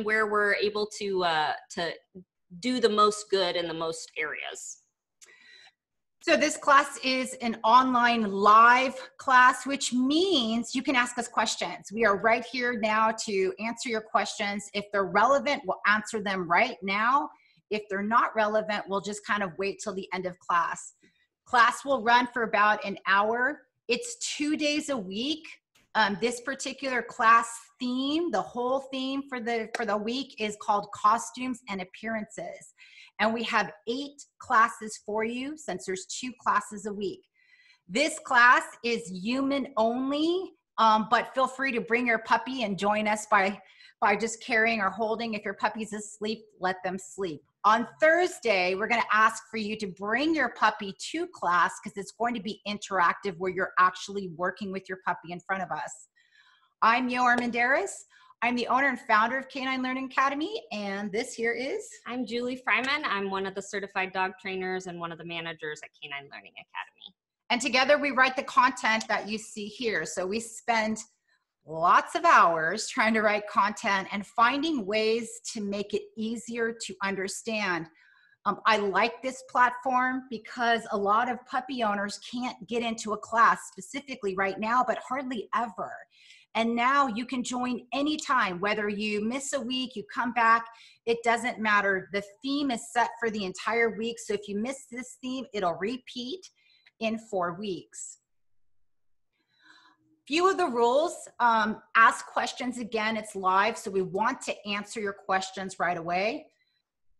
where we're able to uh, to do the most good in the most areas. So this class is an online live class, which means you can ask us questions. We are right here now to answer your questions. If they're relevant, we'll answer them right now. If they're not relevant, we'll just kind of wait till the end of class. Class will run for about an hour. It's two days a week. Um, this particular class theme, the whole theme for the for the week is called costumes and appearances. And we have eight classes for you since there's two classes a week. This class is human only, um, but feel free to bring your puppy and join us by by just carrying or holding. If your puppy's asleep, let them sleep. On Thursday, we're going to ask for you to bring your puppy to class because it's going to be interactive where you're actually working with your puppy in front of us. I'm Yo Armendariz. I'm the owner and founder of Canine Learning Academy, and this here is. I'm Julie Fryman. I'm one of the certified dog trainers and one of the managers at Canine Learning Academy. And together we write the content that you see here. So we spend lots of hours trying to write content and finding ways to make it easier to understand. Um, I like this platform because a lot of puppy owners can't get into a class specifically right now, but hardly ever. And now you can join anytime, whether you miss a week, you come back, it doesn't matter. The theme is set for the entire week. So if you miss this theme, it'll repeat in four weeks few of the rules um, ask questions again it's live so we want to answer your questions right away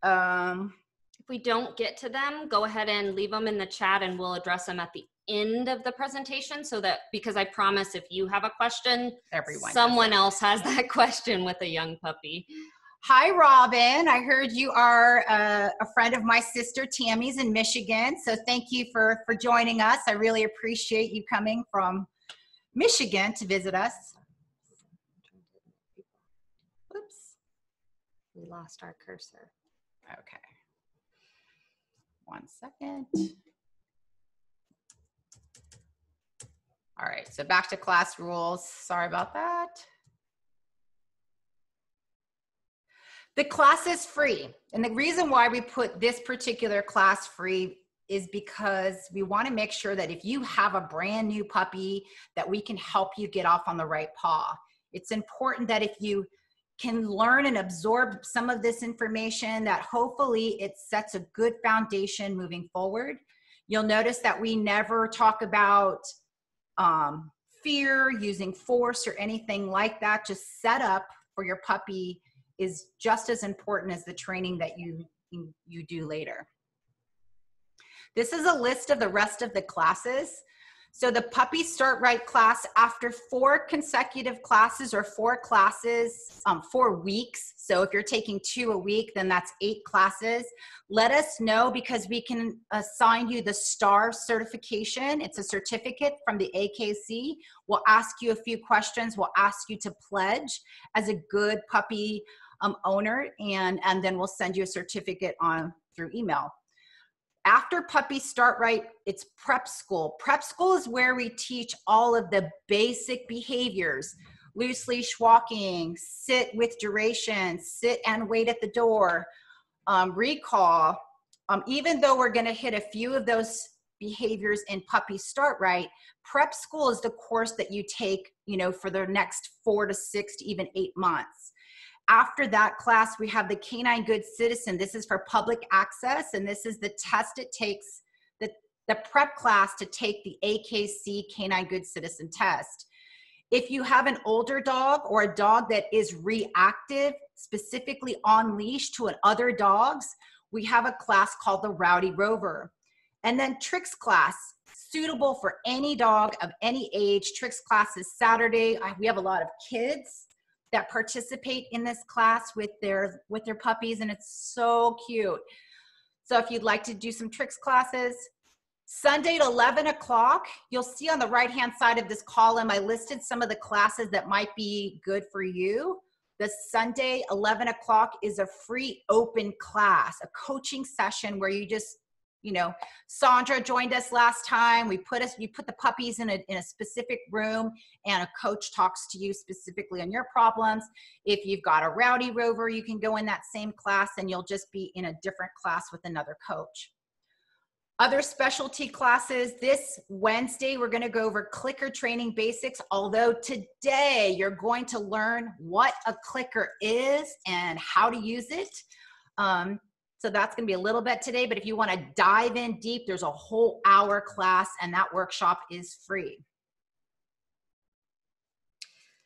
um, if we don't get to them go ahead and leave them in the chat and we'll address them at the end of the presentation so that because i promise if you have a question everyone someone else has that question with a young puppy Hi, Robin. I heard you are uh, a friend of my sister Tammy's in Michigan. So thank you for for joining us. I really appreciate you coming from Michigan to visit us. Oops. We lost our cursor. Okay. One second. All right, so back to class rules. Sorry about that. The class is free. And the reason why we put this particular class free is because we want to make sure that if you have a brand new puppy that we can help you get off on the right paw it's important that if you can learn and absorb some of this information that hopefully it sets a good foundation moving forward you'll notice that we never talk about um, fear using force or anything like that just set up for your puppy is just as important as the training that you you do later this is a list of the rest of the classes. So the puppy start right class after four consecutive classes or four classes, um, four weeks. So if you're taking two a week, then that's eight classes. Let us know because we can assign you the STAR certification. It's a certificate from the AKC. We'll ask you a few questions. We'll ask you to pledge as a good puppy um, owner, and, and then we'll send you a certificate on through email after puppies start right, it's prep school. Prep school is where we teach all of the basic behaviors loose leash walking, sit with duration, sit and wait at the door, um, recall. Um, even though we're going to hit a few of those behaviors in puppy start right, prep school is the course that you take, you know, for the next four to six to even eight months. After that class, we have the Canine Good Citizen. This is for public access, and this is the test it takes, the, the prep class to take the AKC Canine Good Citizen test. If you have an older dog or a dog that is reactive, specifically on leash to other dogs, we have a class called the Rowdy Rover. And then tricks class, suitable for any dog of any age. Tricks class is Saturday. we have a lot of kids that participate in this class with their with their puppies and it's so cute. So if you'd like to do some tricks classes sunday at 11 o'clock you'll see on the right hand side of this column i listed some of the classes that might be good for you. The sunday 11 o'clock is a free open class a coaching session where you just you know sandra joined us last time we put us you put the puppies in a, in a specific room and a coach talks to you specifically on your problems if you've got a rowdy rover you can go in that same class and you'll just be in a different class with another coach other specialty classes this Wednesday, we're going to go over clicker training basics. Although today you're going to learn what a clicker is and how to use it. Um, so that's going to be a little bit today, but if you want to dive in deep, there's a whole hour class and that workshop is free.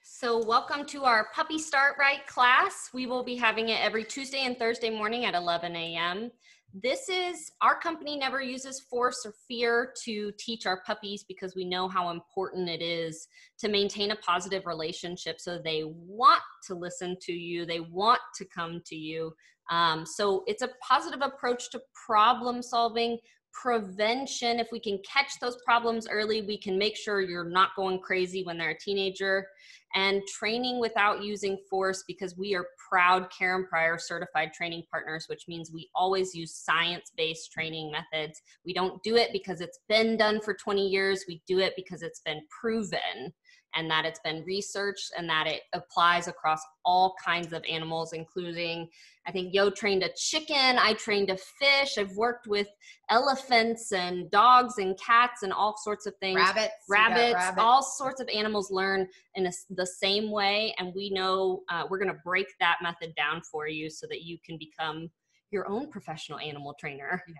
So welcome to our Puppy Start Right class. We will be having it every Tuesday and Thursday morning at 11 a.m. This is, our company never uses force or fear to teach our puppies because we know how important it is to maintain a positive relationship so they want to listen to you, they want to come to you, um, so it's a positive approach to problem solving, prevention. If we can catch those problems early, we can make sure you're not going crazy when they're a teenager. And training without using force because we are proud Karen Pryor certified training partners, which means we always use science based training methods. We don't do it because it's been done for 20 years, we do it because it's been proven and that it's been researched and that it applies across all kinds of animals, including I think Yo trained a chicken, I trained a fish, I've worked with elephants and dogs and cats and all sorts of things. Rabbits. Rabbits, rabbits. all sorts of animals learn in a, the same way. And we know uh, we're going to break that method down for you so that you can become your own professional animal trainer. Yeah.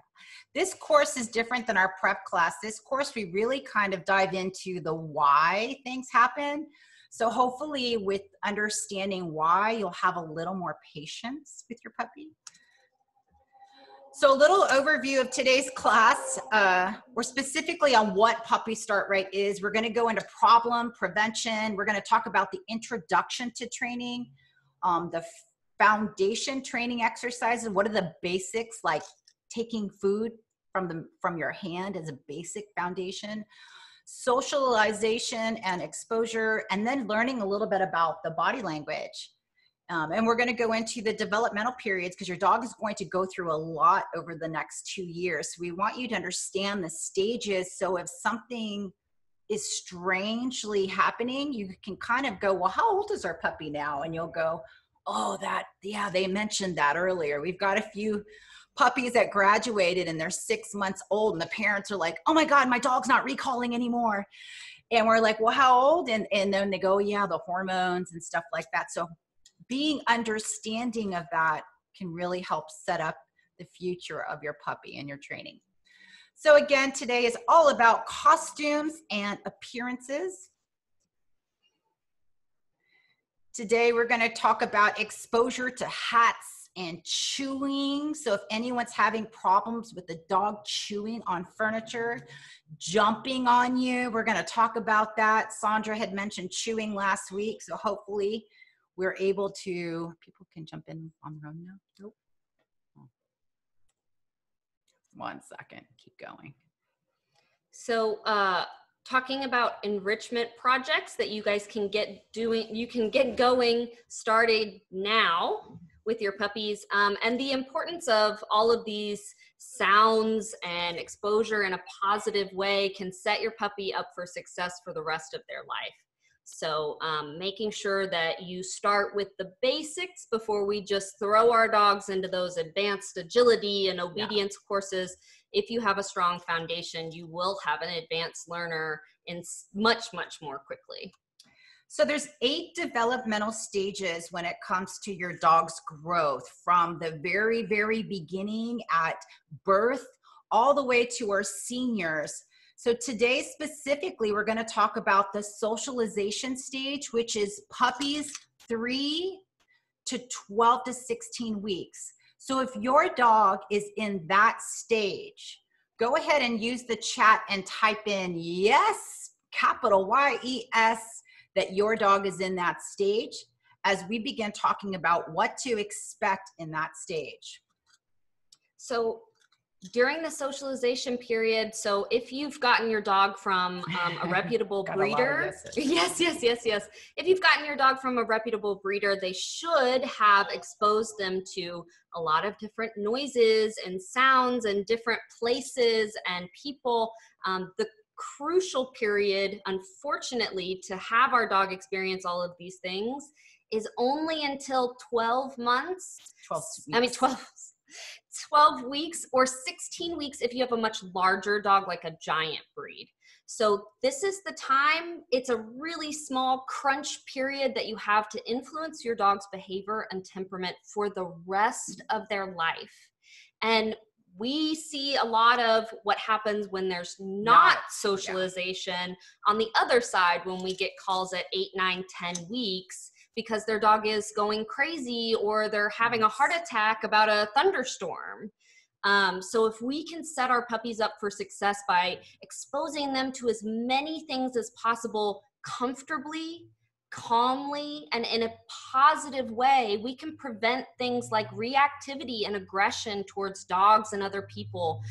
This course is different than our prep class. This course, we really kind of dive into the why things happen. So, hopefully, with understanding why, you'll have a little more patience with your puppy. So, a little overview of today's class. Uh, we're specifically on what Puppy Start Right is. We're going to go into problem prevention. We're going to talk about the introduction to training, um, the foundation training exercises what are the basics like taking food from the from your hand as a basic foundation socialization and exposure and then learning a little bit about the body language um, and we're going to go into the developmental periods because your dog is going to go through a lot over the next two years. So we want you to understand the stages. So if something is strangely happening, you can kind of go, Well, how old is our puppy now? And you'll go, oh, that, yeah, they mentioned that earlier. We've got a few puppies that graduated and they're six months old, and the parents are like, oh my God, my dog's not recalling anymore. And we're like, well, how old? And, and then they go, yeah, the hormones and stuff like that. So being understanding of that can really help set up the future of your puppy and your training. So again, today is all about costumes and appearances. Today, we're going to talk about exposure to hats and chewing. So, if anyone's having problems with the dog chewing on furniture, jumping on you, we're going to talk about that. Sandra had mentioned chewing last week. So, hopefully, we're able to. People can jump in on their own now. Nope. One second. Keep going. So, uh, talking about enrichment projects that you guys can get doing you can get going started now with your puppies um, and the importance of all of these sounds and exposure in a positive way can set your puppy up for success for the rest of their life so um, making sure that you start with the basics before we just throw our dogs into those advanced agility and obedience yeah. courses if you have a strong foundation, you will have an advanced learner in much, much more quickly. So there's eight developmental stages when it comes to your dog's growth from the very, very beginning at birth all the way to our seniors. So today specifically, we're going to talk about the socialization stage, which is puppies three to 12 to 16 weeks. So if your dog is in that stage, go ahead and use the chat and type in yes, capital Y E S, that your dog is in that stage as we begin talking about what to expect in that stage. So during the socialization period so if you've gotten your dog from um, a reputable breeder a yes yes yes yes. If you've gotten your dog from a reputable breeder they should have exposed them to a lot of different noises and sounds and different places and people. Um, the crucial period unfortunately to have our dog experience all of these things is only until 12 months. 12 i mean 12 12 weeks or 16 weeks if you have a much larger dog like a giant breed. So, this is the time, it's a really small crunch period that you have to influence your dog's behavior and temperament for the rest of their life. And we see a lot of what happens when there's not, not socialization yeah. on the other side when we get calls at eight, nine, ten weeks because their dog is going crazy or they're having a heart attack about a thunderstorm. Um, so, if we can set our puppies up for success by exposing them to as many things as possible comfortably, calmly, and in a positive way, we can prevent things like reactivity and aggression towards dogs and other people,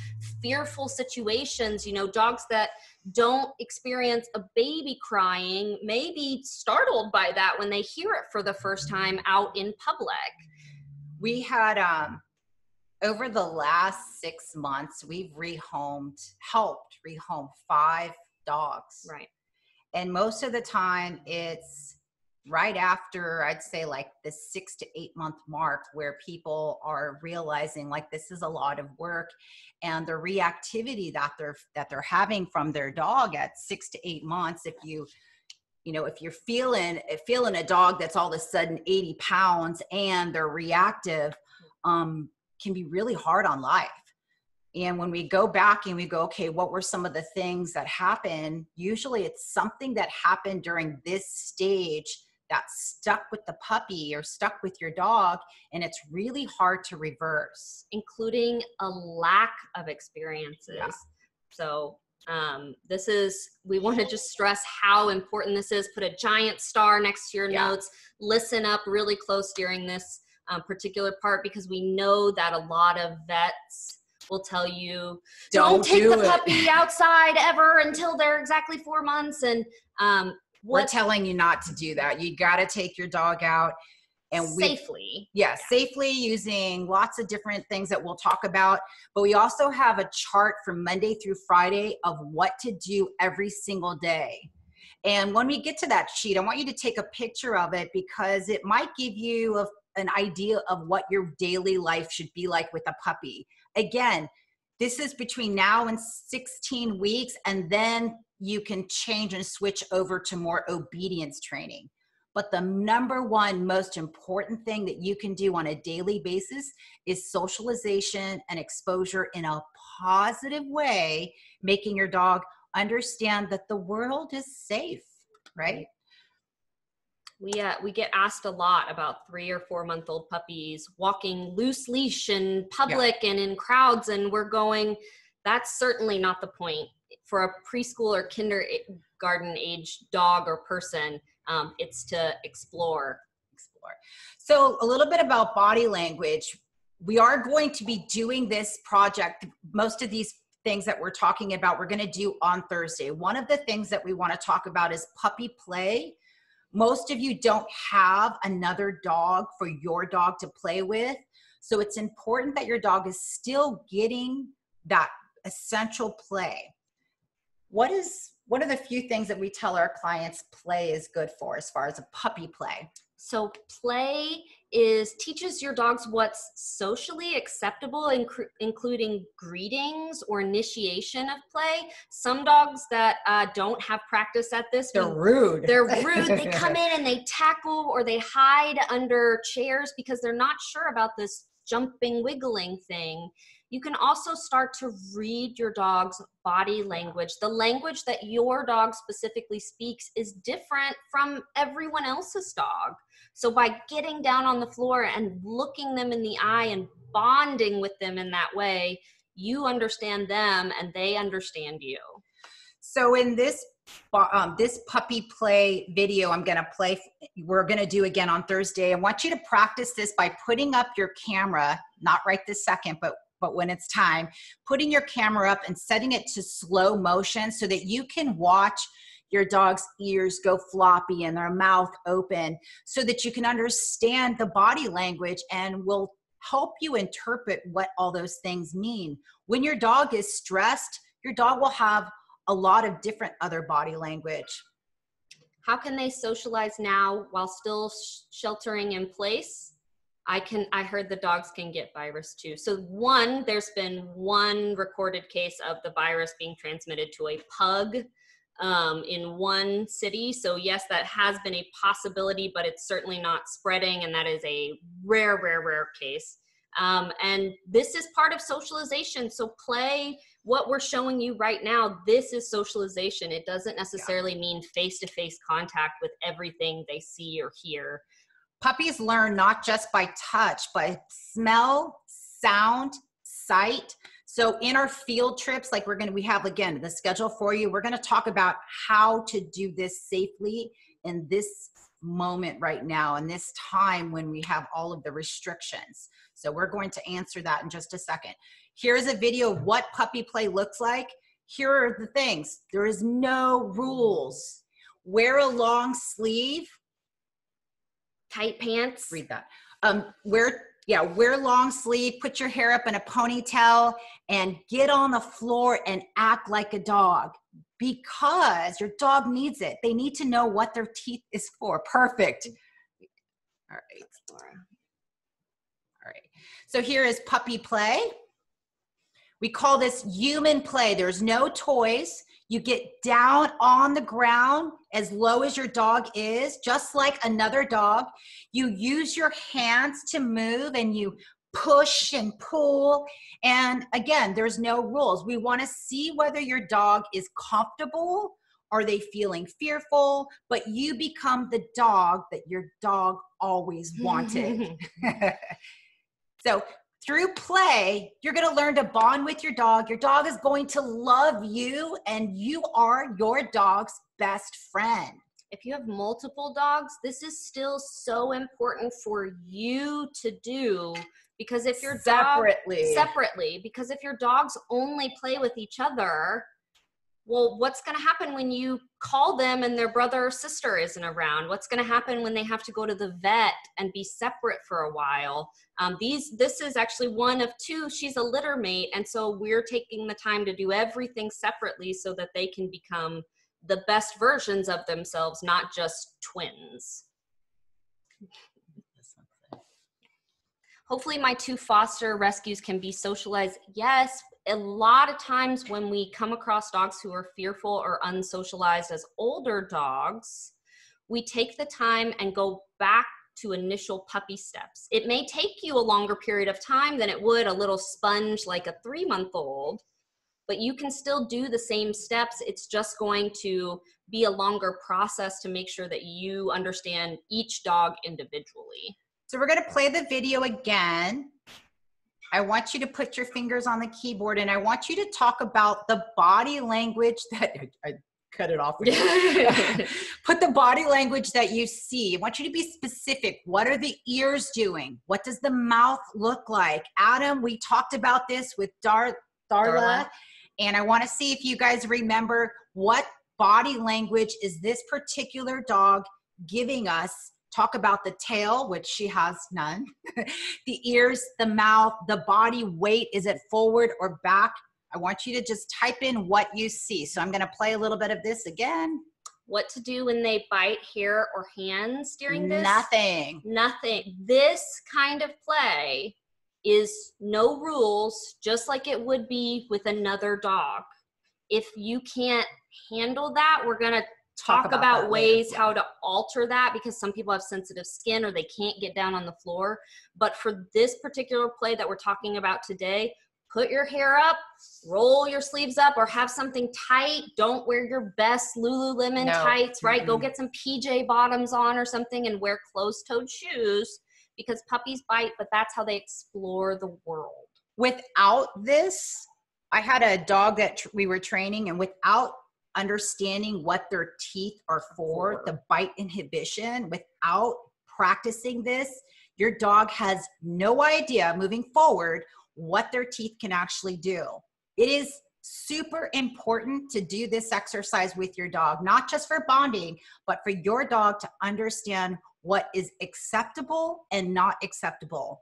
fearful situations, you know, dogs that don't experience a baby crying may be startled by that when they hear it for the first time out in public. We had um over the last six months, we've rehomed, helped rehome five dogs. Right. And most of the time it's right after I'd say like the six to eight month mark where people are realizing like this is a lot of work and the reactivity that they're that they're having from their dog at six to eight months if you you know if you're feeling feeling a dog that's all of a sudden 80 pounds and they're reactive um, can be really hard on life. And when we go back and we go okay what were some of the things that happened? usually it's something that happened during this stage that stuck with the puppy or stuck with your dog and it's really hard to reverse including a lack of experiences yeah. so um, this is we want to just stress how important this is put a giant star next to your yeah. notes listen up really close during this um, particular part because we know that a lot of vets will tell you don't, don't take do the puppy outside ever until they're exactly four months and um, what, we're telling you not to do that. You got to take your dog out and we, safely. Yeah, yeah, safely using lots of different things that we'll talk about. But we also have a chart from Monday through Friday of what to do every single day. And when we get to that sheet, I want you to take a picture of it because it might give you a, an idea of what your daily life should be like with a puppy. Again, this is between now and 16 weeks, and then you can change and switch over to more obedience training. But the number one most important thing that you can do on a daily basis is socialization and exposure in a positive way, making your dog understand that the world is safe, right? We uh, we get asked a lot about three or four month old puppies walking loose leash in public yeah. and in crowds, and we're going. That's certainly not the point for a preschool or kindergarten age dog or person, um, it's to explore. Explore. So a little bit about body language. We are going to be doing this project. Most of these things that we're talking about, we're going to do on Thursday. One of the things that we want to talk about is puppy play. Most of you don't have another dog for your dog to play with. So it's important that your dog is still getting that essential play what is what are the few things that we tell our clients play is good for as far as a puppy play? So play is teaches your dogs what's socially acceptable inc- including greetings or initiation of play. Some dogs that uh, don't have practice at this they're rude. They're rude. They come in and they tackle or they hide under chairs because they're not sure about this jumping wiggling thing you can also start to read your dog's body language. The language that your dog specifically speaks is different from everyone else's dog. So, by getting down on the floor and looking them in the eye and bonding with them in that way, you understand them and they understand you. So, in this um, this puppy play video I'm going to play, we're going to do again on Thursday. I want you to practice this by putting up your camera, not right this second, but but when it's time, putting your camera up and setting it to slow motion so that you can watch your dog's ears go floppy and their mouth open so that you can understand the body language and will help you interpret what all those things mean. When your dog is stressed, your dog will have a lot of different other body language. How can they socialize now while still sh- sheltering in place? I can I heard the dogs can get virus too. So one there's been one recorded case of the virus being transmitted to a pug um, in one city. So yes, that has been a possibility, but it's certainly not spreading, and that is a rare, rare, rare case. Um, and this is part of socialization. So play what we're showing you right now. This is socialization. It doesn't necessarily mean face-to-face contact with everything they see or hear. Puppies learn not just by touch, but smell, sound, sight. So in our field trips, like we're going to, we have again the schedule for you. We're going to talk about how to do this safely in this moment right now, in this time when we have all of the restrictions. So we're going to answer that in just a second. Here's a video of what puppy play looks like. Here are the things. There is no rules. Wear a long sleeve. Tight pants. Read that. Um, wear yeah, wear long sleeve, put your hair up in a ponytail, and get on the floor and act like a dog because your dog needs it. They need to know what their teeth is for. Perfect. All right, Laura. All right. So here is puppy play. We call this human play. There's no toys. You get down on the ground as low as your dog is, just like another dog. You use your hands to move and you push and pull. And again, there's no rules. We want to see whether your dog is comfortable. Are they feeling fearful? But you become the dog that your dog always wanted. so through play, you're going to learn to bond with your dog. Your dog is going to love you, and you are your dog's best friend. If you have multiple dogs, this is still so important for you to do because if your separately. dog separately because if your dogs only play with each other, well, what's going to happen when you call them and their brother or sister isn't around? What's going to happen when they have to go to the vet and be separate for a while? Um, these, this is actually one of two. She's a litter mate, and so we're taking the time to do everything separately so that they can become the best versions of themselves, not just twins. Hopefully, my two foster rescues can be socialized. Yes, a lot of times when we come across dogs who are fearful or unsocialized as older dogs, we take the time and go back to initial puppy steps. It may take you a longer period of time than it would a little sponge like a three month old, but you can still do the same steps. It's just going to be a longer process to make sure that you understand each dog individually. So we're going to play the video again. I want you to put your fingers on the keyboard and I want you to talk about the body language that I, cut it off. put the body language that you see. I want you to be specific. What are the ears doing? What does the mouth look like? Adam, we talked about this with Dar- Darla, Darla. and I want to see if you guys remember what body language is this particular dog giving us talk about the tail, which she has none, the ears, the mouth, the body weight. Is it forward or back? I want you to just type in what you see. So I'm going to play a little bit of this again. What to do when they bite hair or hands during this? Nothing. Nothing. This kind of play is no rules, just like it would be with another dog. If you can't handle that, we're going to talk, talk about, about ways how to alter that because some people have sensitive skin or they can't get down on the floor. But for this particular play that we're talking about today, put your hair up, roll your sleeves up, or have something tight. Don't wear your best Lululemon no. tights, right? Mm-hmm. Go get some PJ bottoms on or something and wear closed toed shoes because puppies bite, but that's how they explore the world. Without this, I had a dog that tr- we were training, and without understanding what their teeth are for, the bite inhibition, without practicing this, your dog has no idea moving forward what their teeth can actually do. It is super important to do this exercise with your dog, not just for bonding, but for your dog to understand what is acceptable and not acceptable.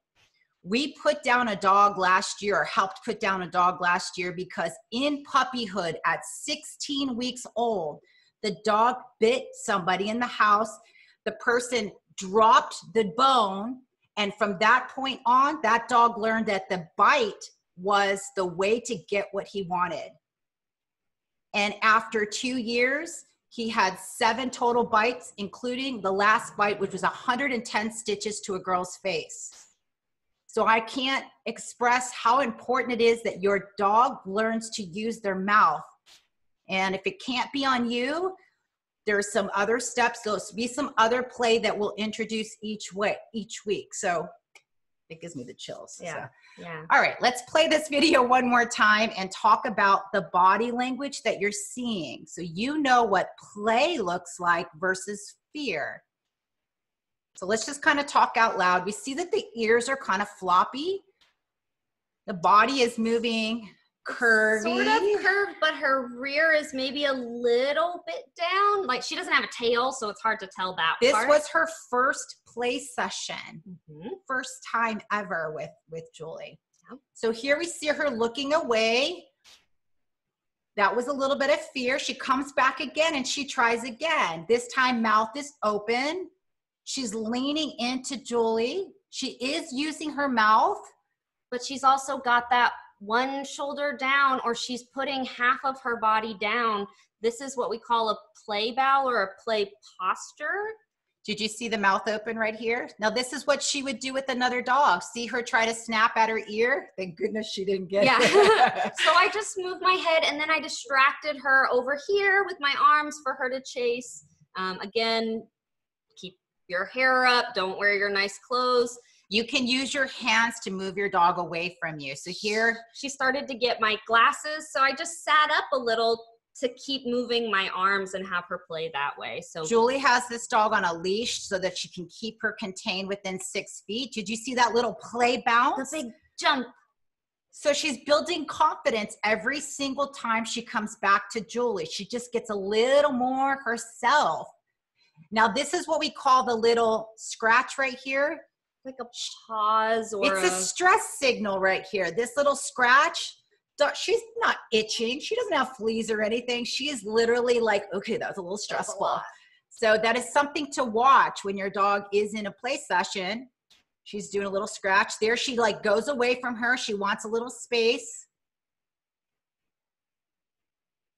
We put down a dog last year, or helped put down a dog last year, because in puppyhood at 16 weeks old, the dog bit somebody in the house. The person dropped the bone. And from that point on, that dog learned that the bite was the way to get what he wanted. And after two years, he had seven total bites, including the last bite, which was 110 stitches to a girl's face. So I can't express how important it is that your dog learns to use their mouth. And if it can't be on you, there's some other steps. There'll be some other play that we'll introduce each way each week. So it gives me the chills. Yeah. So. Yeah. All right, let's play this video one more time and talk about the body language that you're seeing. So you know what play looks like versus fear. So let's just kind of talk out loud. We see that the ears are kind of floppy. The body is moving curvy. Sort of curved, but her rear is maybe a little bit down. Like she doesn't have a tail, so it's hard to tell that This part. was her first play session. Mhm. First time ever with with Julie. Yeah. So here we see her looking away. That was a little bit of fear. She comes back again and she tries again. This time mouth is open. She's leaning into Julie. She is using her mouth. but she's also got that one shoulder down or she's putting half of her body down. This is what we call a play bow or a play posture. Did you see the mouth open right here? Now this is what she would do with another dog. See her try to snap at her ear? Thank goodness she didn't get it. Yeah. it. So I just moved my head and then I distracted her over here with my arms for her to chase. Um, again, keep your hair up. Don't wear your nice clothes. you can use your hands to move your dog away from you. So here, She started to get my glasses, so I just sat up a little to keep moving my arms and have her play that way. So Julie has this dog on a leash so that she can keep her contained within six feet. Did you see that little play the bounce? big jump. So she's building confidence every single time she comes back to Julie. She just gets a little more herself. Now, this is what we call the little scratch right here. like a pause or It's a stress signal right here. This little scratch, she's not itching. She doesn't have fleas or anything. She is literally like, okay, that was a little a stressful. So that is something to watch when your dog is in a play session. She's doing a little scratch. There she like goes away from her. She wants a little space.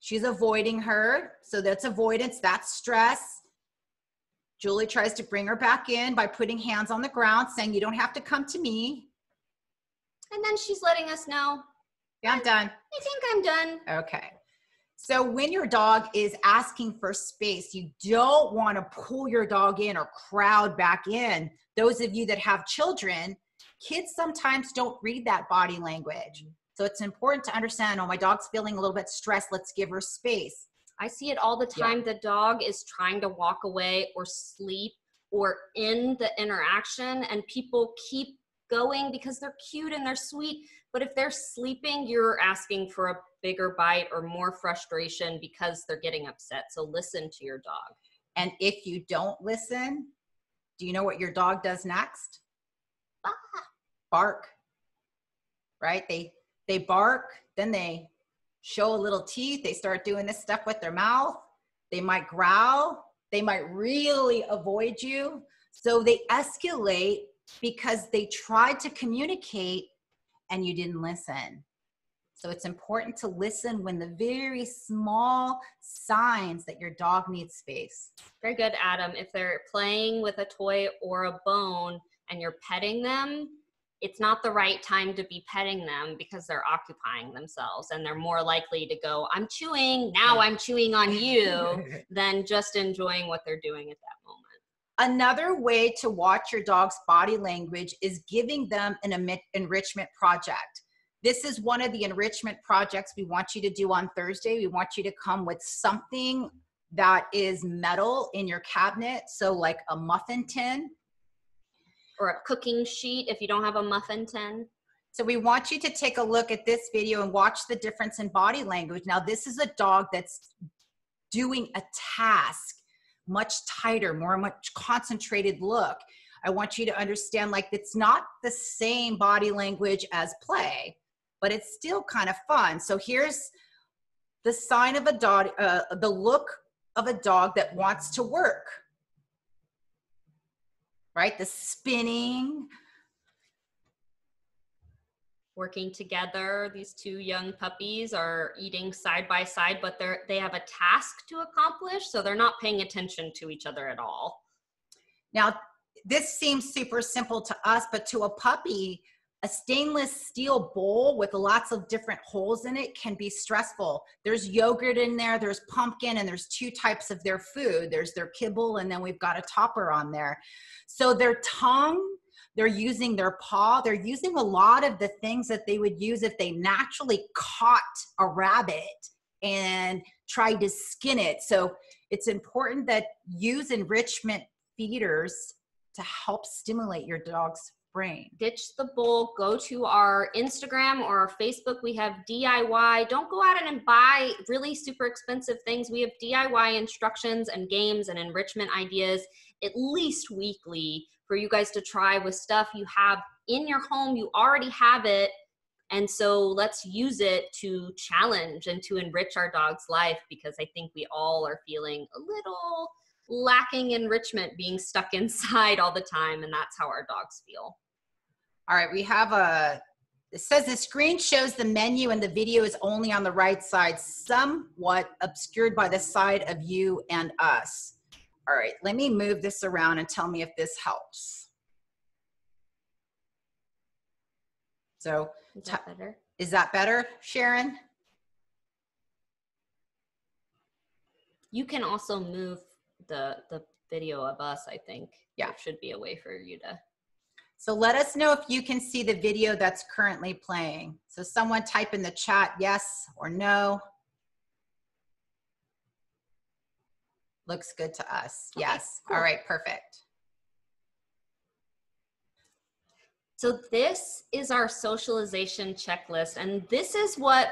She's avoiding her. So that's avoidance, that's stress. Julie tries to bring her back in by putting hands on the ground, saying, You don't have to come to me. And then she's letting us know, Yeah, I'm done. I think I'm done. Okay. So when your dog is asking for space, you don't want to pull your dog in or crowd back in. Those of you that have children, kids sometimes don't read that body language. So it's important to understand, oh, my dog's feeling a little bit stressed. Let's give her space. I see it all the Yeah. time. The dog is trying to walk away or sleep or in the interaction, and people keep going because they're cute and they're sweet. But if they're sleeping, you're asking for a bigger bite or more frustration because they're getting upset. So listen to your dog. And if you don't listen, do you know what your dog does next? Bark. Right? They they bark, then they show a little teeth, they start doing this stuff with their mouth. They might growl, they might really avoid you. So they escalate because they tried to communicate and you didn't listen. So it's important to listen when the very small signs that your dog needs space. Very good, Adam. If they're playing with a toy or a bone and you're petting them, it's not the right time to be petting them because they're occupying themselves and they're more likely to go, I'm chewing, now I'm chewing on you, than just enjoying what they're doing at that moment. Another way to watch your dog's body language is giving them an enrichment project. This is one of the enrichment projects we want you to do on Thursday. We want you to come with something that is metal in your cabinet. So, like a muffin tin, Or a cooking sheet if you don't have a muffin tin. So we want you to take a look at this video and watch the difference in body language. Now, this is a dog that's doing a task much tighter, more much concentrated look. I want you to understand like it's not the same body language as play, but it's still kind of fun. So here's the sign of a dog, uh, the look of a dog that wants to work. Right? The spinning, working together. These two young puppies are eating side by side, but they're they have a task to accomplish, so they're not paying attention to each other at all. Now, this seems super simple to us, but to a puppy, a stainless steel bowl with lots of different holes in it can be stressful. There's yogurt in there, there's pumpkin, and there's two types of their food. There's their kibble, and then we've got a topper on there. So their tongue they're using their paw they're using a lot of the things that they would use if they naturally caught a rabbit and tried to skin it so it's important that use enrichment feeders to help stimulate your dog's brain ditch the bowl go to our instagram or our facebook we have diy don't go out and buy really super expensive things we have diy instructions and games and enrichment ideas at least weekly for you guys to try with stuff you have in your home. You already have it. And so let's use it to challenge and to enrich our dog's life because I think we all are feeling a little lacking enrichment being stuck inside all the time. And that's how our dogs feel. All right, we have a it says the screen shows the menu and the video is only on the right side, somewhat obscured by the side of you and us. All right, let me move this around and tell me if this helps. So, is that better? Is that better, Sharon? You can also move the the video of us, I think. Yeah. There should be a way for you to. So let us know if you can see the video that's currently playing. So someone type in the chat yes or no. Looks good to us. Okay, yes. Cool. All right, perfect. So this is our socialization checklist. And this is what,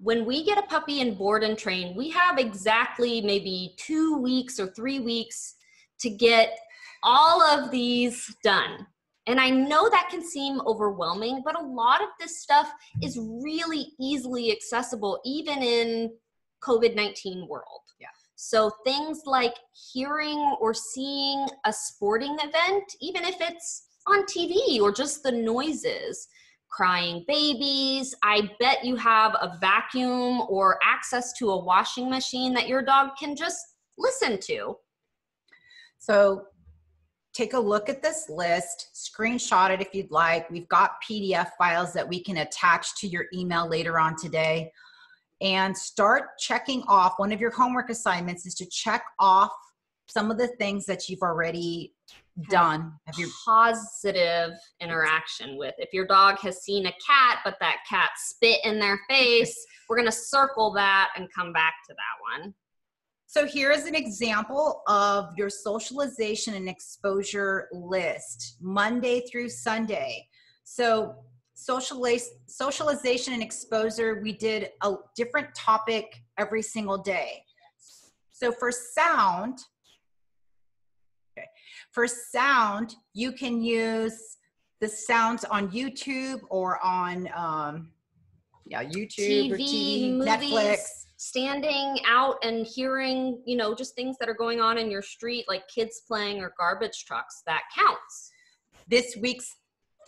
when we get a puppy and board and train, we have exactly maybe two weeks or three weeks to get all of these done. And I know that can seem overwhelming, but a lot of this stuff is really easily accessible, even in COVID-19 world. Yeah. So things like hearing or seeing a sporting event, even if it's on TV or just the noises, crying babies. I bet you have a vacuum or access to a washing machine that your dog can just listen to. So take a look at this list, screenshot it if you'd like. We've got PDF files that we can attach to your email later on today and start checking off. One of your homework assignments is to check off some of the things that you've already done. Have you positive interaction with? If your dog has seen a cat, but that cat spit in their face, we're going to circle that and come back to that one. So here is an example of your socialization and exposure list, Monday through Sunday. So socialization and exposure, we did a different topic every single day. So for sound, okay, for sound, you can use the sounds on YouTube or on um, yeah YouTube TV, or TV, movies, Netflix. Standing out and hearing, you know, just things that are going on in your street, like kids playing or garbage trucks, that counts. This week's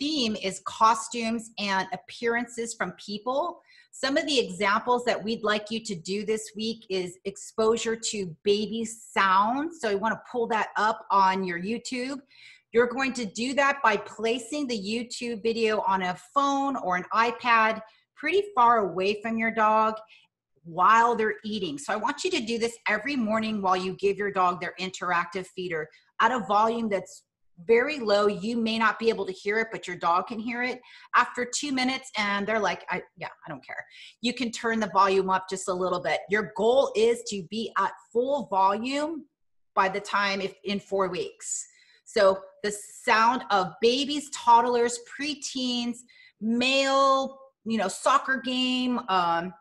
theme is costumes and appearances from people. Some of the examples that we'd like you to do this week is exposure to baby sounds. So you want to pull that up on your YouTube. You're going to do that by placing the YouTube video on a phone or an iPad pretty far away from your dog while they're eating. So I want you to do this every morning while you give your dog their interactive feeder at a volume that's very low. You may not be able to hear it, but your dog can hear it. After two minutes, and they're like, I, yeah, I don't care. You can turn the volume up just a little bit. Your goal is to be at full volume by the time if in four weeks. So the sound of babies, toddlers, preteens, male, you know, soccer game, um,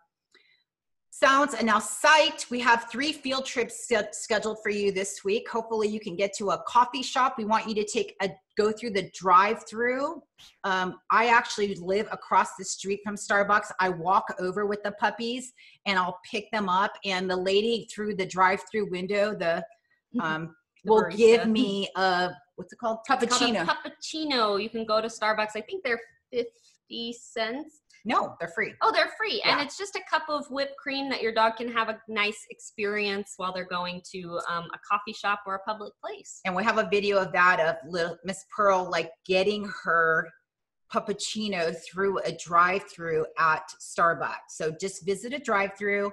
sounds and now sight we have three field trips scheduled for you this week. Hopefully you can get to a coffee shop. We want you to take a go through the drive through um, i actually live across the street from starbucks. I walk over with the puppies and i'll pick them up and the lady through the drive through window the um, the will barista. give me a what's it called? Puppuccino puppuccino you can go to starbucks. I think they're 50 cents no, they're free. Oh, they're free. Yeah. And it's just a cup of whipped cream that your dog can have a nice experience while they're going to um, a coffee shop or a public place. And we have a video of that of little Miss Pearl like getting her puppuccino through a drive through at Starbucks. So just visit a drive through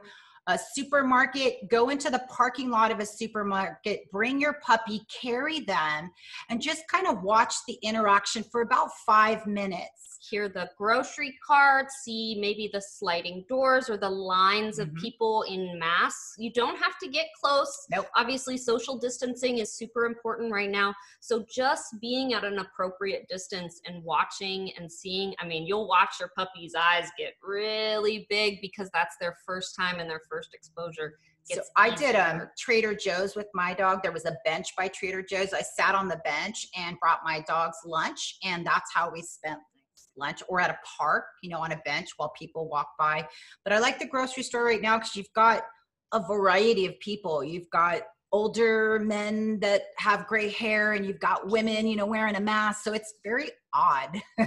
a supermarket, go into the parking lot of a supermarket, bring your puppy, carry them, and just kind of watch the interaction for about five minutes hear the grocery carts, see maybe the sliding doors or the lines mm-hmm. of people in mass. You don't have to get close. Nope. Obviously, social distancing is super important right now. So just being at an appropriate distance and watching and seeing, I mean, you'll watch your puppy's eyes get really big because that's their first time and their first exposure. So I did um Trader Joe's with my dog. There was a bench by Trader Joe's. I sat on the bench and brought my dog's lunch, and that's how we spent lunch or at a park, you know, on a bench while people walk by. But I like the grocery store right now because you've got a variety of people. You've got older men that have gray hair and you've got women you know wearing a mask so it's very odd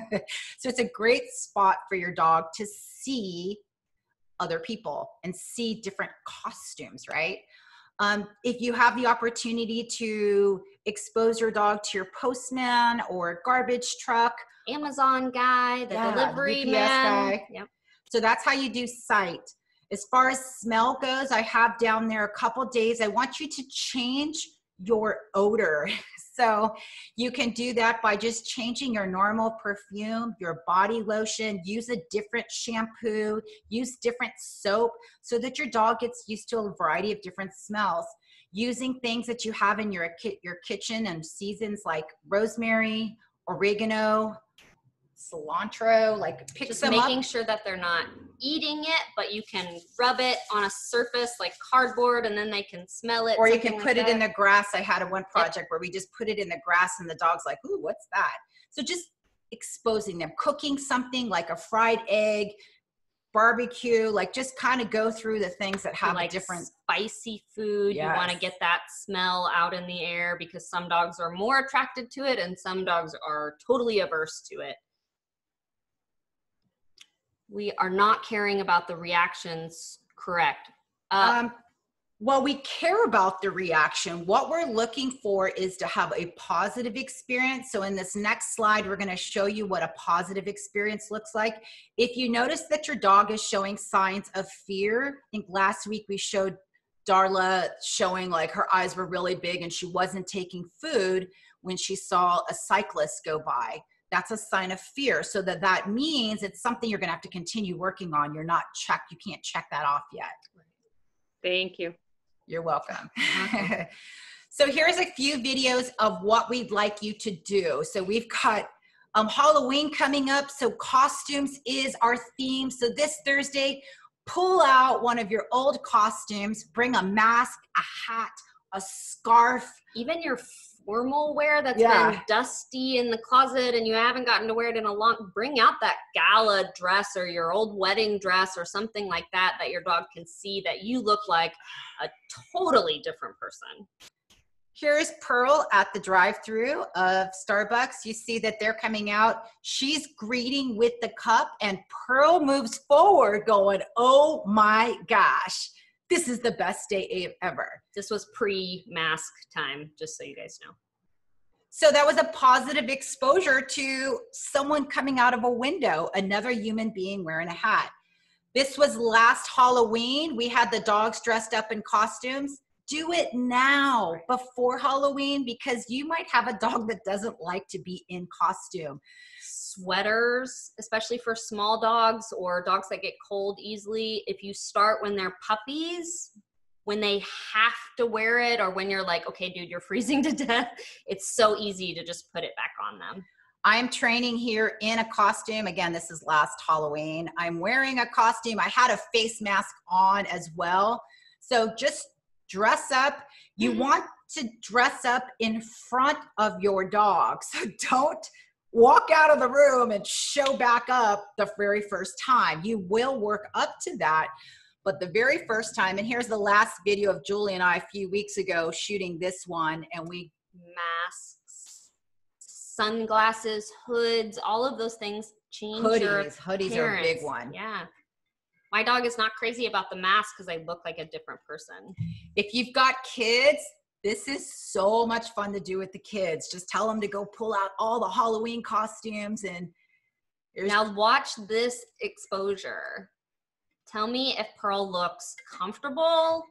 so it's a great spot for your dog to see other people and see different costumes right um, if you have the opportunity to expose your dog to your postman or garbage truck Amazon guy, the yeah, delivery the man. Guy. Yep. So that's how you do sight. As far as smell goes, I have down there a couple days. I want you to change your odor. So you can do that by just changing your normal perfume, your body lotion, use a different shampoo, use different soap so that your dog gets used to a variety of different smells. Using things that you have in your, your kitchen and seasons like rosemary, oregano, cilantro, like pick Just making up. sure that they're not eating it, but you can rub it on a surface like cardboard and then they can smell it. Or you can put like it that. in the grass. I had a one project yep. where we just put it in the grass and the dog's like, ooh, what's that? So just exposing them, cooking something like a fried egg, barbecue, like just kind of go through the things that have like different spicy food. Yes. You want to get that smell out in the air because some dogs are more attracted to it and some dogs are totally averse to it we are not caring about the reactions correct? Uh, um, well we care about the reaction. What we're looking for is to have a positive experience. So in this next slide we're going to show you what a positive experience looks like. If you notice that your dog is showing signs of fear i think last week we showed darla showing like her eyes were really big and she wasn't taking food when she saw a cyclist go by that's a sign of fear. So that that means it's something you're going to have to continue working on. You're not checked. You can't check that off yet. Thank you. You're welcome. so here's a few videos of what we'd like you to do. So we've got um, Halloween coming up. So costumes is our theme. So this Thursday, pull out one of your old costumes, bring a mask, a hat, a scarf. Even your formal wear that's yeah. been dusty in the closet and you haven't gotten to wear it in a long bring out that gala dress or your old wedding dress or something like that that your dog can see that you look like a totally different person Here's Pearl at the drive through of Starbucks. You see that they're coming out. She's greeting with the cup, and Pearl moves forward, going, Oh my gosh this is the best day ever. This was pre mask time, just so you guys know. So that was a positive exposure to someone coming out of a window, another human being wearing a hat. This was last Halloween. We had the dogs dressed up in costumes. Do it now before Halloween because you might have a dog that doesn't like to be in costume sweaters, especially for small dogs or dogs that get cold easily. If you start when they're puppies, when they have to wear it or when you're like, okay, dude, you're freezing to death, it's so easy to just put it back on them. I'm training here in a costume. Again, this is last Halloween. I'm wearing a costume. I had a face mask on as well. So just dress up. You mm-hmm. want to dress up in front of your dog. So don't walk out of the room and show back up the very first time. You will work up to that. But the very first time, and here's the last video of Julie and I a few weeks ago shooting this one, and we masks, sunglasses, hoods, all of those things change. Hoodies, hoodies are a big one. Yeah. My dog is not crazy about the mask because I look like a different person. If you've got kids, this is so much fun to do with the kids. Just tell them to go pull out all the Halloween costumes and now watch this exposure. Tell me if Pearl looks comfortable.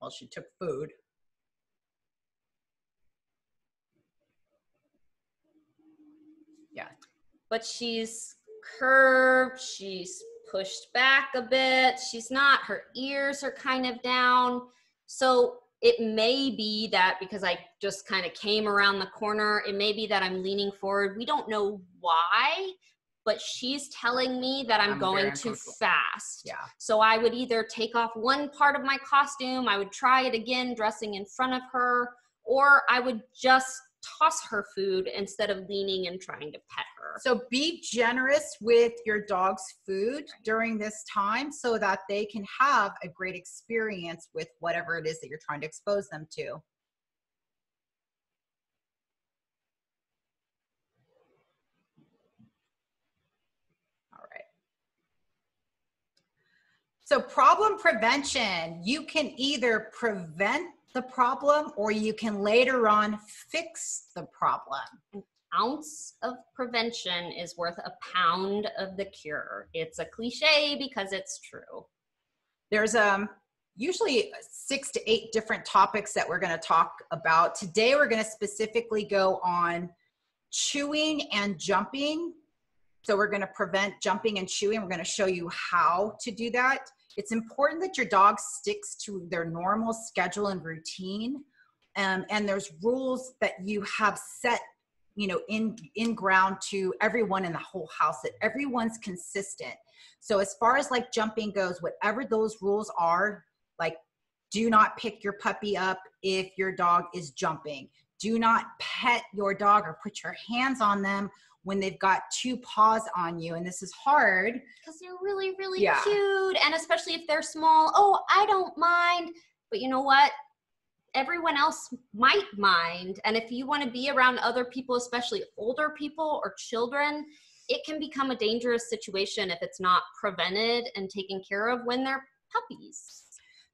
Well, she took food. Yeah. But she's curved, she's pushed back a bit. She's not, her ears are kind of down. So it may be that because I just kind of came around the corner, it may be that I'm leaning forward. We don't know why, but she's telling me that I'm, I'm going too fast. Yeah. So I would either take off one part of my costume, I would try it again dressing in front of her, or I would just toss her food instead of leaning and trying to pet her. So be generous with your dog's food during this time so that they can have a great experience with whatever it is that you're trying to expose them to. All right. So problem prevention, you can either prevent the problem or you can later on fix the problem. An ounce of prevention is worth a pound of the cure. It's a cliche because it's true. There's um usually six to eight different topics that we're going to talk about. Today we're going to specifically go on chewing and jumping. So we're going to prevent jumping and chewing. We're going to show you how to do that. It's important that your dog sticks to their normal schedule and routine. Um, and there's rules that you have set you know in in ground to everyone in the whole house that everyone's consistent so as far as like jumping goes whatever those rules are like do not pick your puppy up if your dog is jumping do not pet your dog or put your hands on them when they've got two paws on you and this is hard. Because they're really really yeah. cute and especially if they're small. Oh i don't mind. But you know what? Everyone else might mind and if you want to be around other people especially older people or children it can become a dangerous situation if it's not prevented and taken care of when they're puppies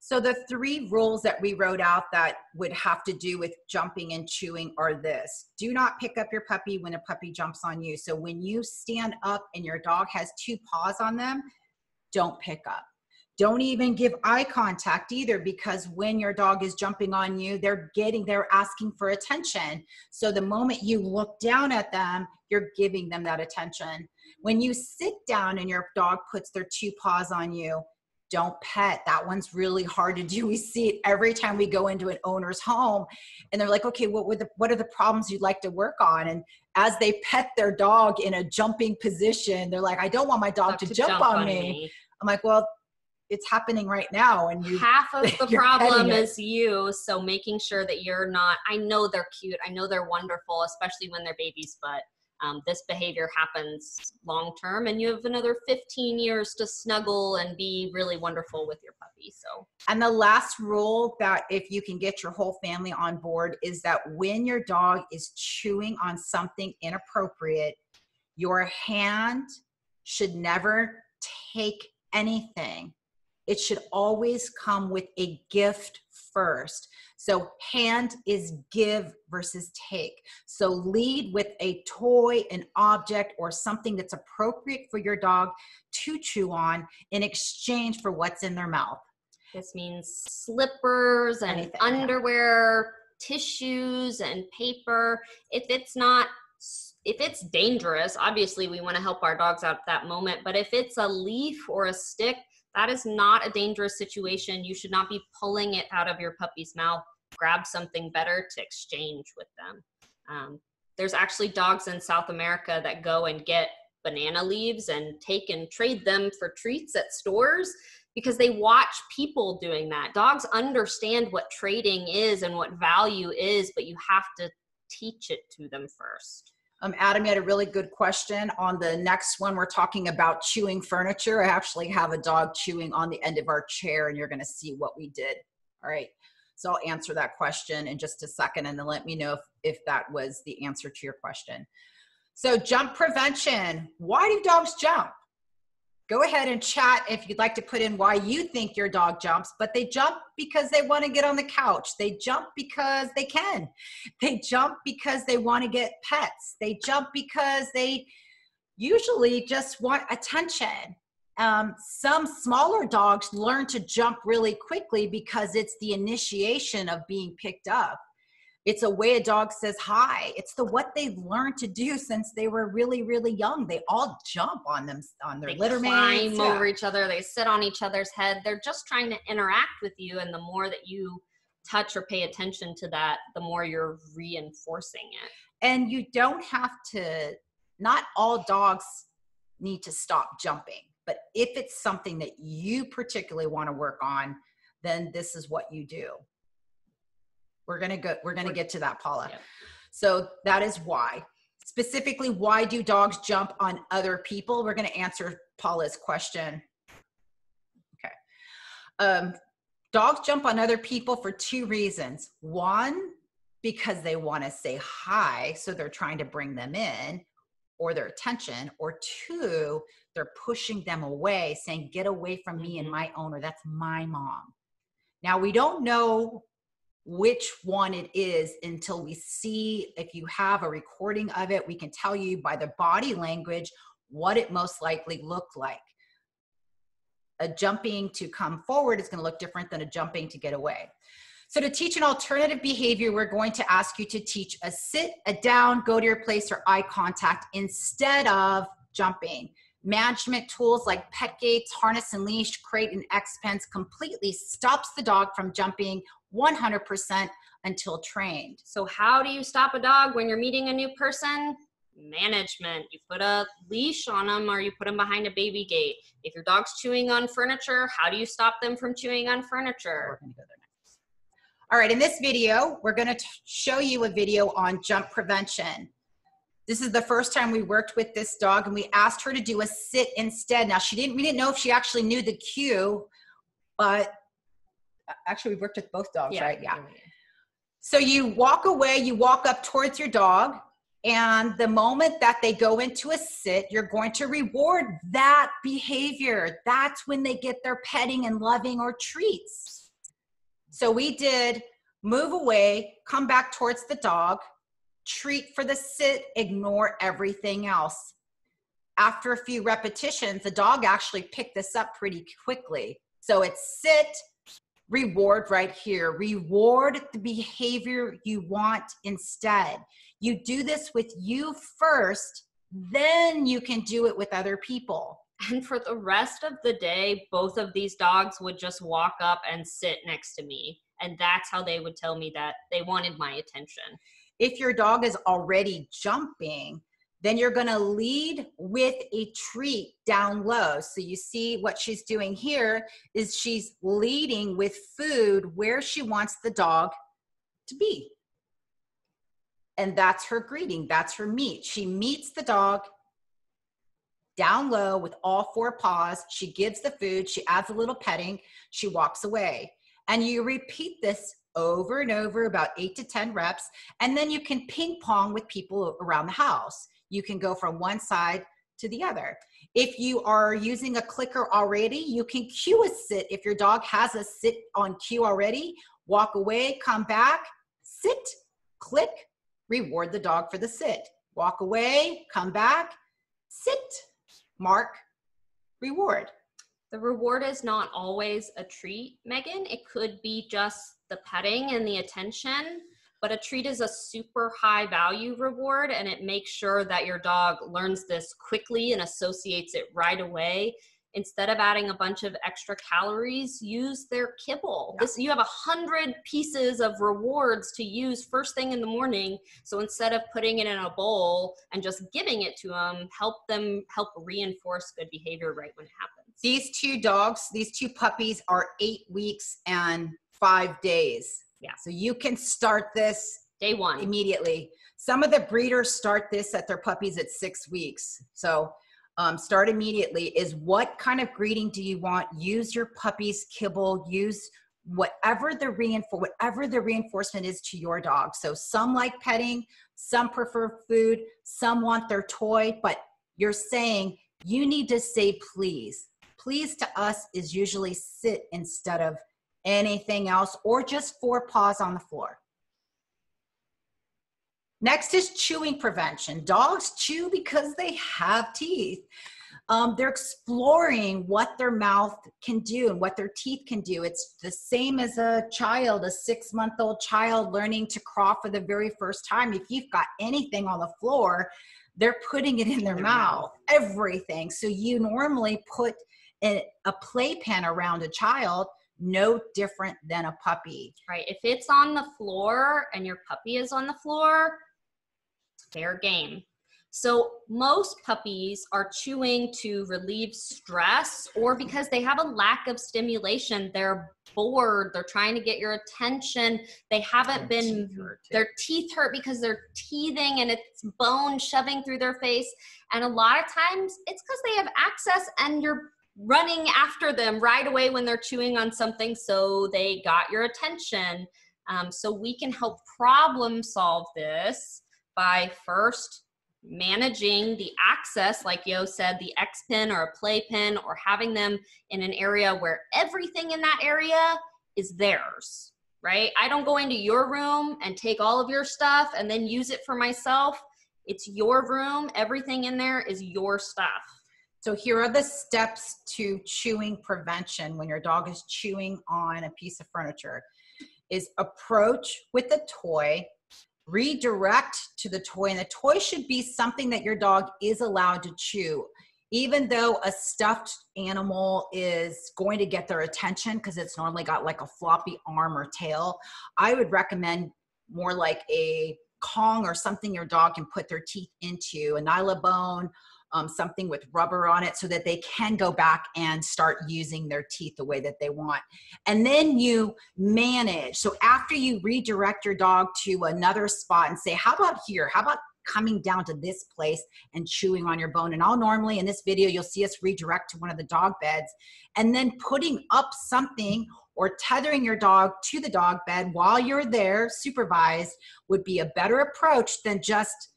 so the three rules that we wrote out that would have to do with jumping and chewing are this. Do not pick up your puppy when a puppy jumps on you. So when you stand up and your dog has two paws on them, don't pick up. Don't even give eye contact either because when your dog is jumping on you, they're getting, they're asking for attention. So the moment you look down at them, you're giving them that attention. When you sit down and your dog puts their two paws on you, don't pet. That one's really hard to do. We see it every time we go into an owner's home and they're like, okay, what were the what are the problems you'd like to work on? And as they pet their dog in a jumping position, they're like, I don't want my dog to, to, jump, jump on, on me. me. I'm like, well, it's happening right now and you half of the problem is you so making sure that you're not i know they're cute i know they're wonderful especially when they're babies but um, this behavior happens long term and you have another 15 years to snuggle and be really wonderful with your puppy so. And the last rule that if you can get your whole family on board is that when your dog is chewing on something inappropriate your hand should never take anything. It should always come with a gift first so hand is give versus take. So lead with a toy, an object, or something that's appropriate for your dog to chew on in exchange for what's in their mouth. This means slippers and Anything, underwear, tissues and paper. If it's not if it's dangerous, obviously we want to help our dogs out at that moment, but if it's a leaf or a stick, That is not a dangerous situation. You should not be pulling it out of your puppy's mouth. Grab something better to exchange with them. Um, there's actually dogs in South America that go and get banana leaves and take and trade them for treats at stores because they watch people doing that. Dogs understand what trading is and what value is, but you have to teach it to them first. Um, Adam, you had a really good question on the next one. We're talking about chewing furniture. I actually have a dog chewing on the end of our chair, and you're going to see what we did. All right. So I'll answer that question in just a second, and then let me know if, if that was the answer to your question. So, jump prevention. Why do dogs jump? Go ahead and chat if you'd like to put in why you think your dog jumps, but they jump because they want to get on the couch. They jump because they can. They jump because they want to get pets. They jump because they usually just want attention. Um, some smaller dogs learn to jump really quickly because it's the initiation of being picked up it's a way a dog says hi. It's the what they've learned to do since they were really really young. They all jump on them on their they litter climb mates over each other. They sit on each other's head. They're just trying to interact with you and the more that you touch or pay attention to that the more you're reinforcing it. And you don't have to not all dogs need to stop jumping but if it's something that you particularly want to work on then this is what you do we're gonna go. We're gonna get to that, Paula. Yeah. So that is why. Specifically, why do dogs jump on other people? We're gonna answer Paula's question. Okay. Um, dogs jump on other people for two reasons. One, because they want to say hi, so they're trying to bring them in or their attention, or two, they're pushing them away, saying, Get away from me and mm-hmm. my owner. That's my mom. Now, we don't know which one it is until we see if you have a recording of it we can tell you by the body language what it most likely looked like. A jumping to come forward is going to look different than a jumping to get away. So to teach an alternative behavior we're going to ask you to teach a sit a down go to your place or eye contact instead of jumping. Management tools like pet gates harness and leash crate and x pens completely stops the dog from jumping 100% until trained. So, how do you stop a dog when you're meeting a new person? Management. You put a leash on them or you put them behind a baby gate. If your dog's chewing on furniture, how do you stop them from chewing on furniture? All right, in this video, we're going to show you a video on jump prevention. This is the first time we worked with this dog and we asked her to do a sit instead. Now, she didn't we didn't know if she actually knew the cue, but actually we've worked with both dogs, yeah. right? Yeah. So you walk away, you walk up towards your dog, and the moment that they go into a sit, you're going to reward that behavior. That's when they get their petting and loving or treats. So we did move away, come back towards the dog, treat for the sit, ignore everything else. After a few repetitions, the dog actually picked this up pretty quickly. So it's sit, reward right here. Reward the behavior you want instead. You do this with you first, then you can do it with other people. And for the rest of the day, both of these dogs would just walk up and sit next to me. And that's how they would tell me that they wanted my attention. If your dog is already jumping, then you're going to lead with a treat down low. So you see what she's doing here is she's leading with food where she wants the dog to be. And that's her greeting, that's her meet. She meets the dog down low with all four paws. She gives the food, she adds a little petting, she walks away. And you repeat this over and over about eight to 10 reps. And then you can ping pong with people around the house you can go from one side to the other. If you are using a clicker already, you can cue a sit. If your dog has a sit on cue already, walk away, come back, sit, click, reward the dog for the sit. Walk away, come back, sit, mark, reward. The reward is not always a treat, Megan. It could be just the petting and the attention but a treat is a super high value reward and it makes sure that your dog learns this quickly and associates it right away instead of adding a bunch of extra calories, use their kibble. Yeah. This you have a hundred pieces of rewards to use first thing in the morning. So instead of putting it in a bowl and just giving it to them, help them help reinforce good behavior right when it happens. These two dogs, these two puppies are eight weeks and five days. Yeah. So you can start this Day one. immediately. Some of the breeders start this at their puppies at six weeks. So um, start immediately. Is what kind of greeting do you want? Use your puppy's kibble. Use whatever the reinfor whatever the reinforcement is to your dog. So some like petting, some prefer food, some want their toy, but you're saying you need to say please. Please to us is usually sit instead of anything else or just four paws on the floor. Next is chewing prevention. Dogs chew because they have teeth. Um, they're exploring what their mouth can do and what their teeth can do. It's the same as a child, a six month old child learning to crawl for the very first time. If you've got anything on the floor, they're putting it in their, Their mouth, mouth. everything. So you normally put a, a playpen around a child, no different than a puppy. right? If it's on the floor and your puppy is on the floor, fair game. So most puppies are chewing to relieve stress or because they have a lack of stimulation. They're bored, they're trying to get your attention. They haven't Their been teeth their teeth hurt because they're teething and it's bone shoving through their face. And a lot of times it's because they have access and you're running after them right away when they're chewing on something. So they got your attention. Um, so we can help problem solve this by first managing the access, like Yo said, the X pen or a play pin, or having them in an area where everything in that area is theirs, right? I don't go into your room and take all of your stuff and then use it for myself. It's your room, everything in there is your stuff. So here are the steps to chewing prevention when your dog is chewing on a piece of furniture is approach with the toy, redirect to the toy and the toy should be something that your dog is allowed to chew. Even though a stuffed animal is going to get their attention because it's normally got like a floppy arm or tail, I would recommend more like a Kong or something your dog can put their teeth into, a Nylabone, um, something with rubber on it so that they can go back and start using their teeth the way that they want. And then you manage. So after you redirect your dog to another spot and say, How about here? How about coming down to this place and chewing on your bone? And I'll normally in this video, you'll see us redirect to one of the dog beds and then putting up something or tethering your dog to the dog bed while you're there supervised would be a better approach than just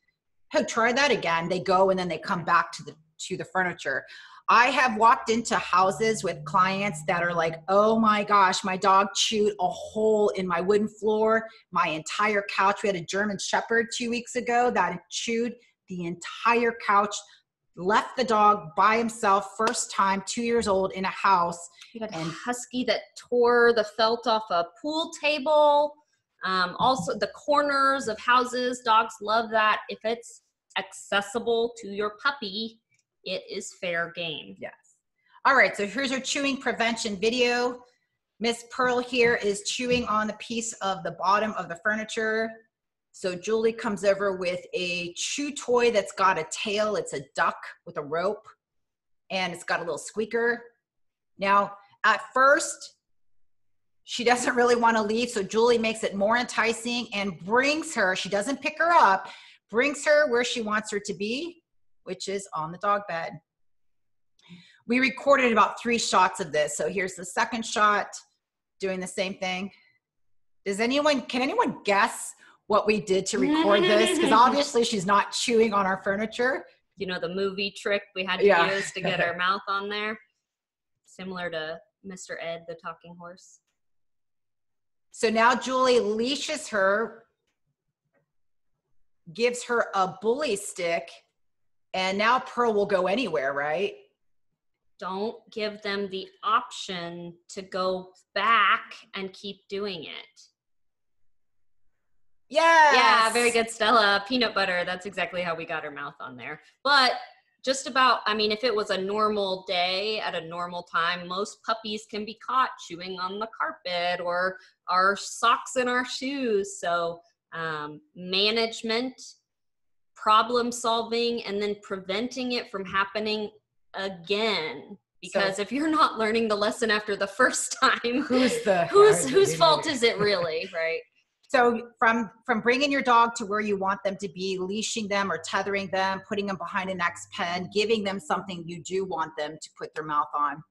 hey try that again. They go and then they come back to the to the furniture. I have walked into houses with clients that are like oh my gosh my dog chewed a hole in my wooden floor. My entire couch we had a german shepherd two weeks ago that chewed the entire couch left the dog by himself first time two years old in a house. You had a And- husky that tore the felt off a pool table. Um, also, the corners of houses, dogs love that. If it's accessible to your puppy, it is fair game. Yes. All right, so here's our chewing prevention video. Miss Pearl here is chewing on the piece of the bottom of the furniture. So Julie comes over with a chew toy that's got a tail. It's a duck with a rope and it's got a little squeaker. Now, at first, she doesn't really want to leave, so Julie makes it more enticing and brings her, she doesn't pick her up, brings her where she wants her to be, which is on the dog bed we recorded about three shots of this. So here's the second shot doing the same thing. Does anyone, can anyone guess what we did to record this? Because obviously she's not chewing on our furniture. You know, the movie trick we had to Yeah. use to get our mouth on there. Similar to Mr. Ed, the talking horse. So now Julie leashes her, gives her a bully stick, and now Pearl will go anywhere, right? Don't give them the option to go back and keep doing it. Yes. Yeah, very good, Stella. Peanut butter. That's exactly how we got her mouth on there. But just about, I mean, if it was a normal day at a normal time, most puppies can be caught chewing on the carpet or our socks in our shoes. So, um, management, problem solving, and then preventing it from happening again. Because so, if you're not learning the lesson after the first time, who's the whose whose fault is it really, right? So from from bringing your dog to where you want them to be leashing them or tethering them putting them behind an x pen giving them something you do want them to put their mouth on.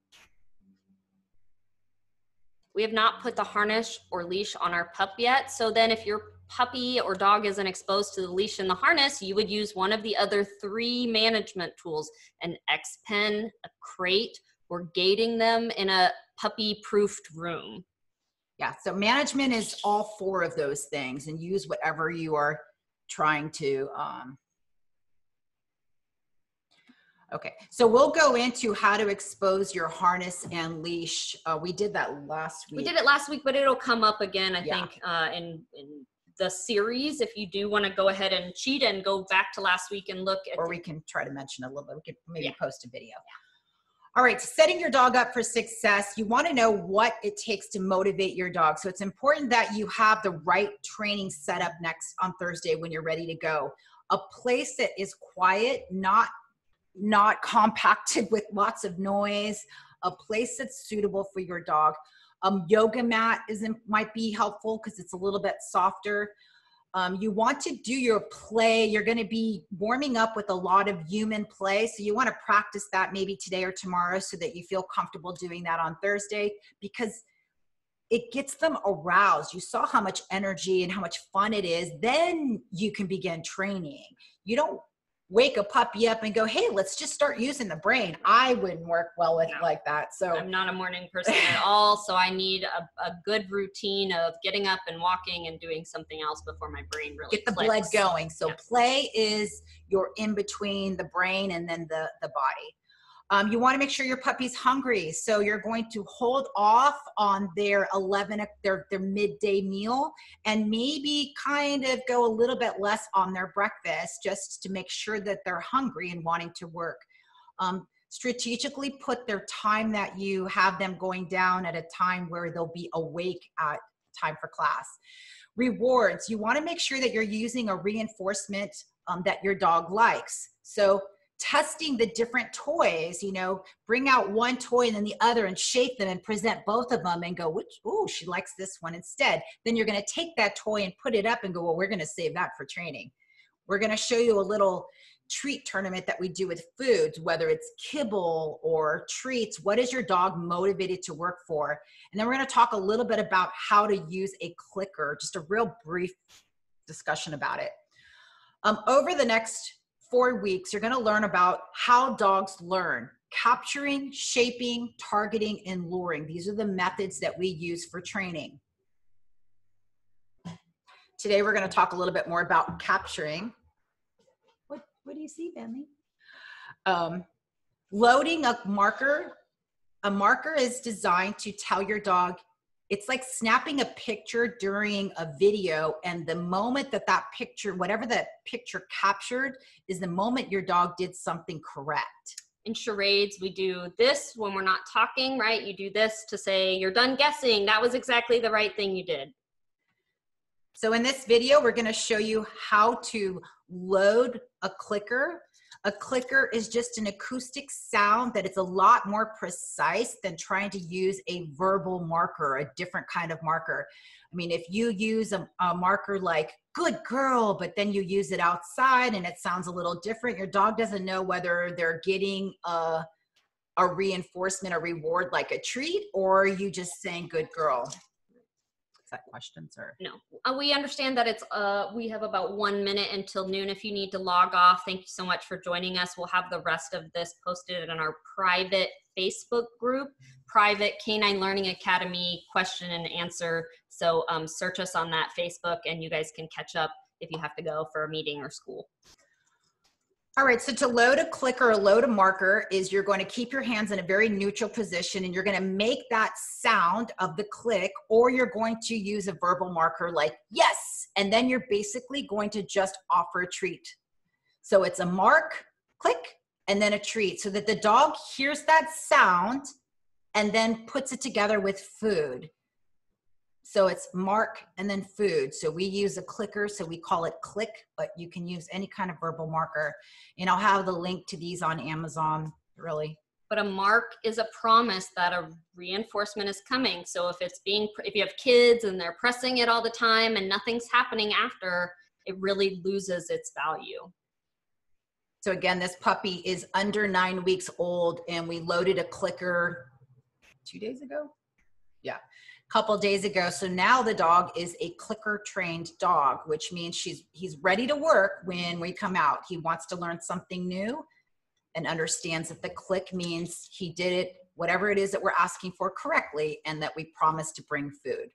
We have not put the harness or leash on our pup yet. So then if your puppy or dog isn't exposed to the leash and the harness you would use one of the other three management tools an x pen a crate or gating them in a puppy proofed room yeah so management is all four of those things and use whatever you are trying to um, okay so we'll go into how to expose your harness and leash uh, we did that last week we did it last week but it'll come up again i yeah. think uh, in in the series if you do want to go ahead and cheat and go back to last week and look at or we can try to mention a little bit we could maybe yeah. post a video yeah. All right, setting your dog up for success, you want to know what it takes to motivate your dog. So it's important that you have the right training set up next on Thursday when you're ready to go. A place that is quiet, not not compacted with lots of noise, a place that's suitable for your dog. Um, yoga mat is might be helpful because it's a little bit softer. Um, you want to do your play. You're going to be warming up with a lot of human play. So you want to practice that maybe today or tomorrow so that you feel comfortable doing that on Thursday because it gets them aroused. You saw how much energy and how much fun it is. Then you can begin training. You don't wake a puppy up and go, hey, let's just start using the brain. I wouldn't work well with no, like that. So I'm not a morning person at all. So I need a, a, good routine of getting up and walking and doing something else before my brain really get the clicks. blood going. So yeah. play is your in between the brain and then the the body. Um, you want to make sure your puppy's hungry, so you're going to hold off on their 11 their their midday meal, and maybe kind of go a little bit less on their breakfast, just to make sure that they're hungry and wanting to work. Um, strategically put their time that you have them going down at a time where they'll be awake at time for class. Rewards, you want to make sure that you're using a reinforcement um, that your dog likes. So testing the different toys, you know, bring out one toy and then the other and shape them and present both of them and go, which, oh, she likes this one instead. Then you're going to take that toy and put it up and go, well, we're going to save that for training. We're going to show you a little treat tournament that we do with foods, whether it's kibble or treats. What is your dog motivated to work for? And then we're going to talk a little bit about how to use a clicker, just a real brief discussion about it. Um, over the next four weeks, you're going to learn about how dogs learn capturing, shaping, targeting, and luring. These are the methods that we use for training. Today, we're going to talk a little bit more about capturing. What, what do you see, Bentley? Um, loading a marker. A marker is designed to tell your dog it's like snapping a picture during a video and the moment that that picture whatever that picture captured is the moment your dog did something correct. In charades we do this when we're not talking right? You do this to say you're done guessing. That was exactly the right thing you did. So in this video we're going to show you how to load a clicker a clicker is just an acoustic sound that it's a lot more precise than trying to use a verbal marker, a different kind of marker. I mean, if you use a, a, marker like good girl, but then you use it outside and it sounds a little different, your dog doesn't know whether they're getting a, a reinforcement, a reward like a treat, or you just saying good girl that questions or? No. Uh, we understand that it's uh we have about one minute until noon. If you need to log off thank you so much for joining us. We'll have the rest of this posted in our private facebook group private canine learning academy question and answer. So um, search us on that facebook and you guys can catch up if you have to go for a meeting or school all right, so to load a clicker or load a marker is you're going to keep your hands in a very neutral position and you're going to make that sound of the click or you're going to use a verbal marker like yes, and then you're basically going to just offer a treat. So it's a mark, click, and then a treat so that the dog hears that sound and then puts it together with food. So it's mark and then food. So we use a clicker, so we call it click, but you can use any kind of verbal marker. And I'll have the link to these on Amazon, really. But a mark is a promise that a reinforcement is coming. So if it's being, if you have kids and they're pressing it all the time and nothing's happening after, it really loses its value. So again, this puppy is under nine weeks old and we loaded a clicker two days ago. Couple days ago. So now the dog is a clicker trained dog, which means she's he's ready to work when we come out. He wants to learn something new and understands that the click means he did it, whatever it is that we're asking for correctly, and that we promise to bring food.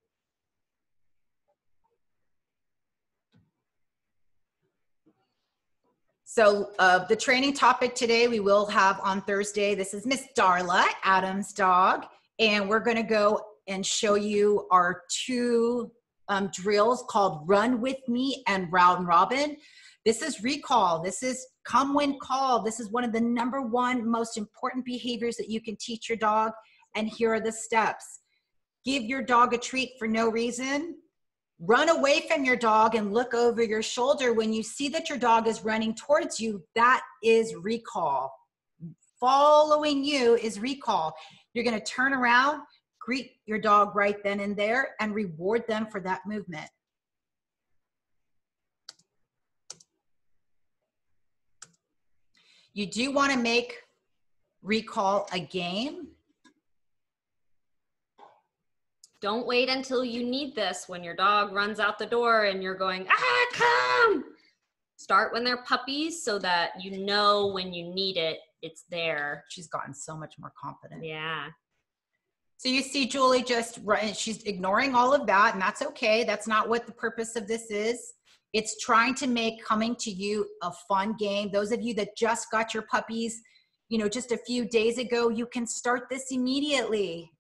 So uh, the training topic today we will have on Thursday. This is Miss Darla, Adam's dog, and we're going to go and show you our two um, drills called Run With Me and Round Robin. This is recall. This is come when called. This is one of the number one most important behaviors that you can teach your dog. And here are the steps. Give your dog a treat for no reason run away from your dog and look over your shoulder when you see that your dog is running towards you that is recall following you is recall you're going to turn around greet your dog right then and there and reward them for that movement you do want to make recall a game Don't wait until you need this when your dog runs out the door and you're going, ah, come. Start when they're puppies so that you know when you need it, it's there. She's gotten so much more confident. Yeah. So you see Julie just she's ignoring all of that, and that's okay. That's not what the purpose of this is. It's trying to make coming to you a fun game. Those of you that just got your puppies, you know, just a few days ago, you can start this immediately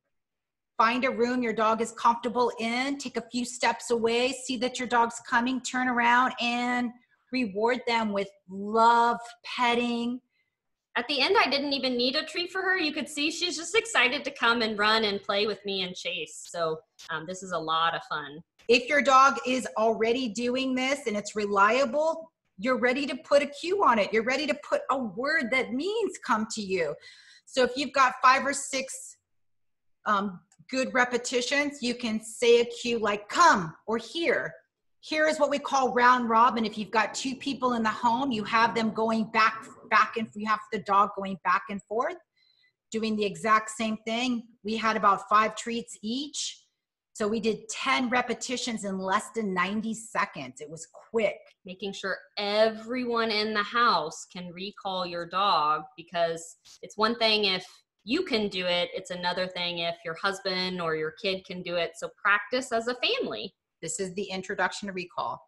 find a room your dog is comfortable in, take a few steps away, see that your dog's coming, turn around and reward them with love, petting. At the end, I didn't even need a treat for her. You could see she's just excited to come and run and play with me and chase. So, um, this is a lot of fun. If your dog is already doing this and it's reliable, you're ready to put a cue on it. You're ready to put a word that means come to you. So, if you've got five or six um, good repetitions, you can say a cue like come or here. Here is what we call round robin. If you've got two people in the home, you have them going back, back and we have the dog going back and forth, doing the exact same thing. We had about five treats each. So we did 10 repetitions in less than 90 seconds. It was quick. Making sure everyone in the house can recall your dog because it's one thing if you can do it. It's another thing if your husband or your kid can do it. So practice as a family. This is the introduction to recall.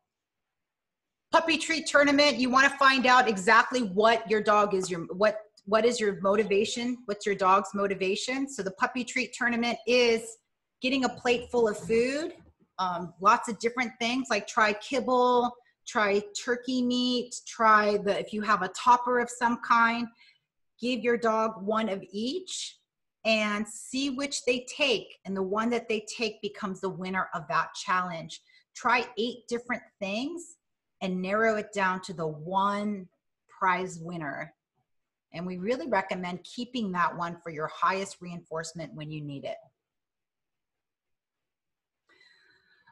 Puppy treat tournament, you want to find out exactly what your dog is your what what is your motivation? What's your dog's motivation? So the puppy treat tournament is getting a plate full of food, um, lots of different things like try kibble, try turkey meat, try the if you have a topper of some kind, give your dog one of each and see which they take. And the one that they take becomes the winner of that challenge. Try eight different things and narrow it down to the one prize winner. And we really recommend keeping that one for your highest reinforcement when you need it.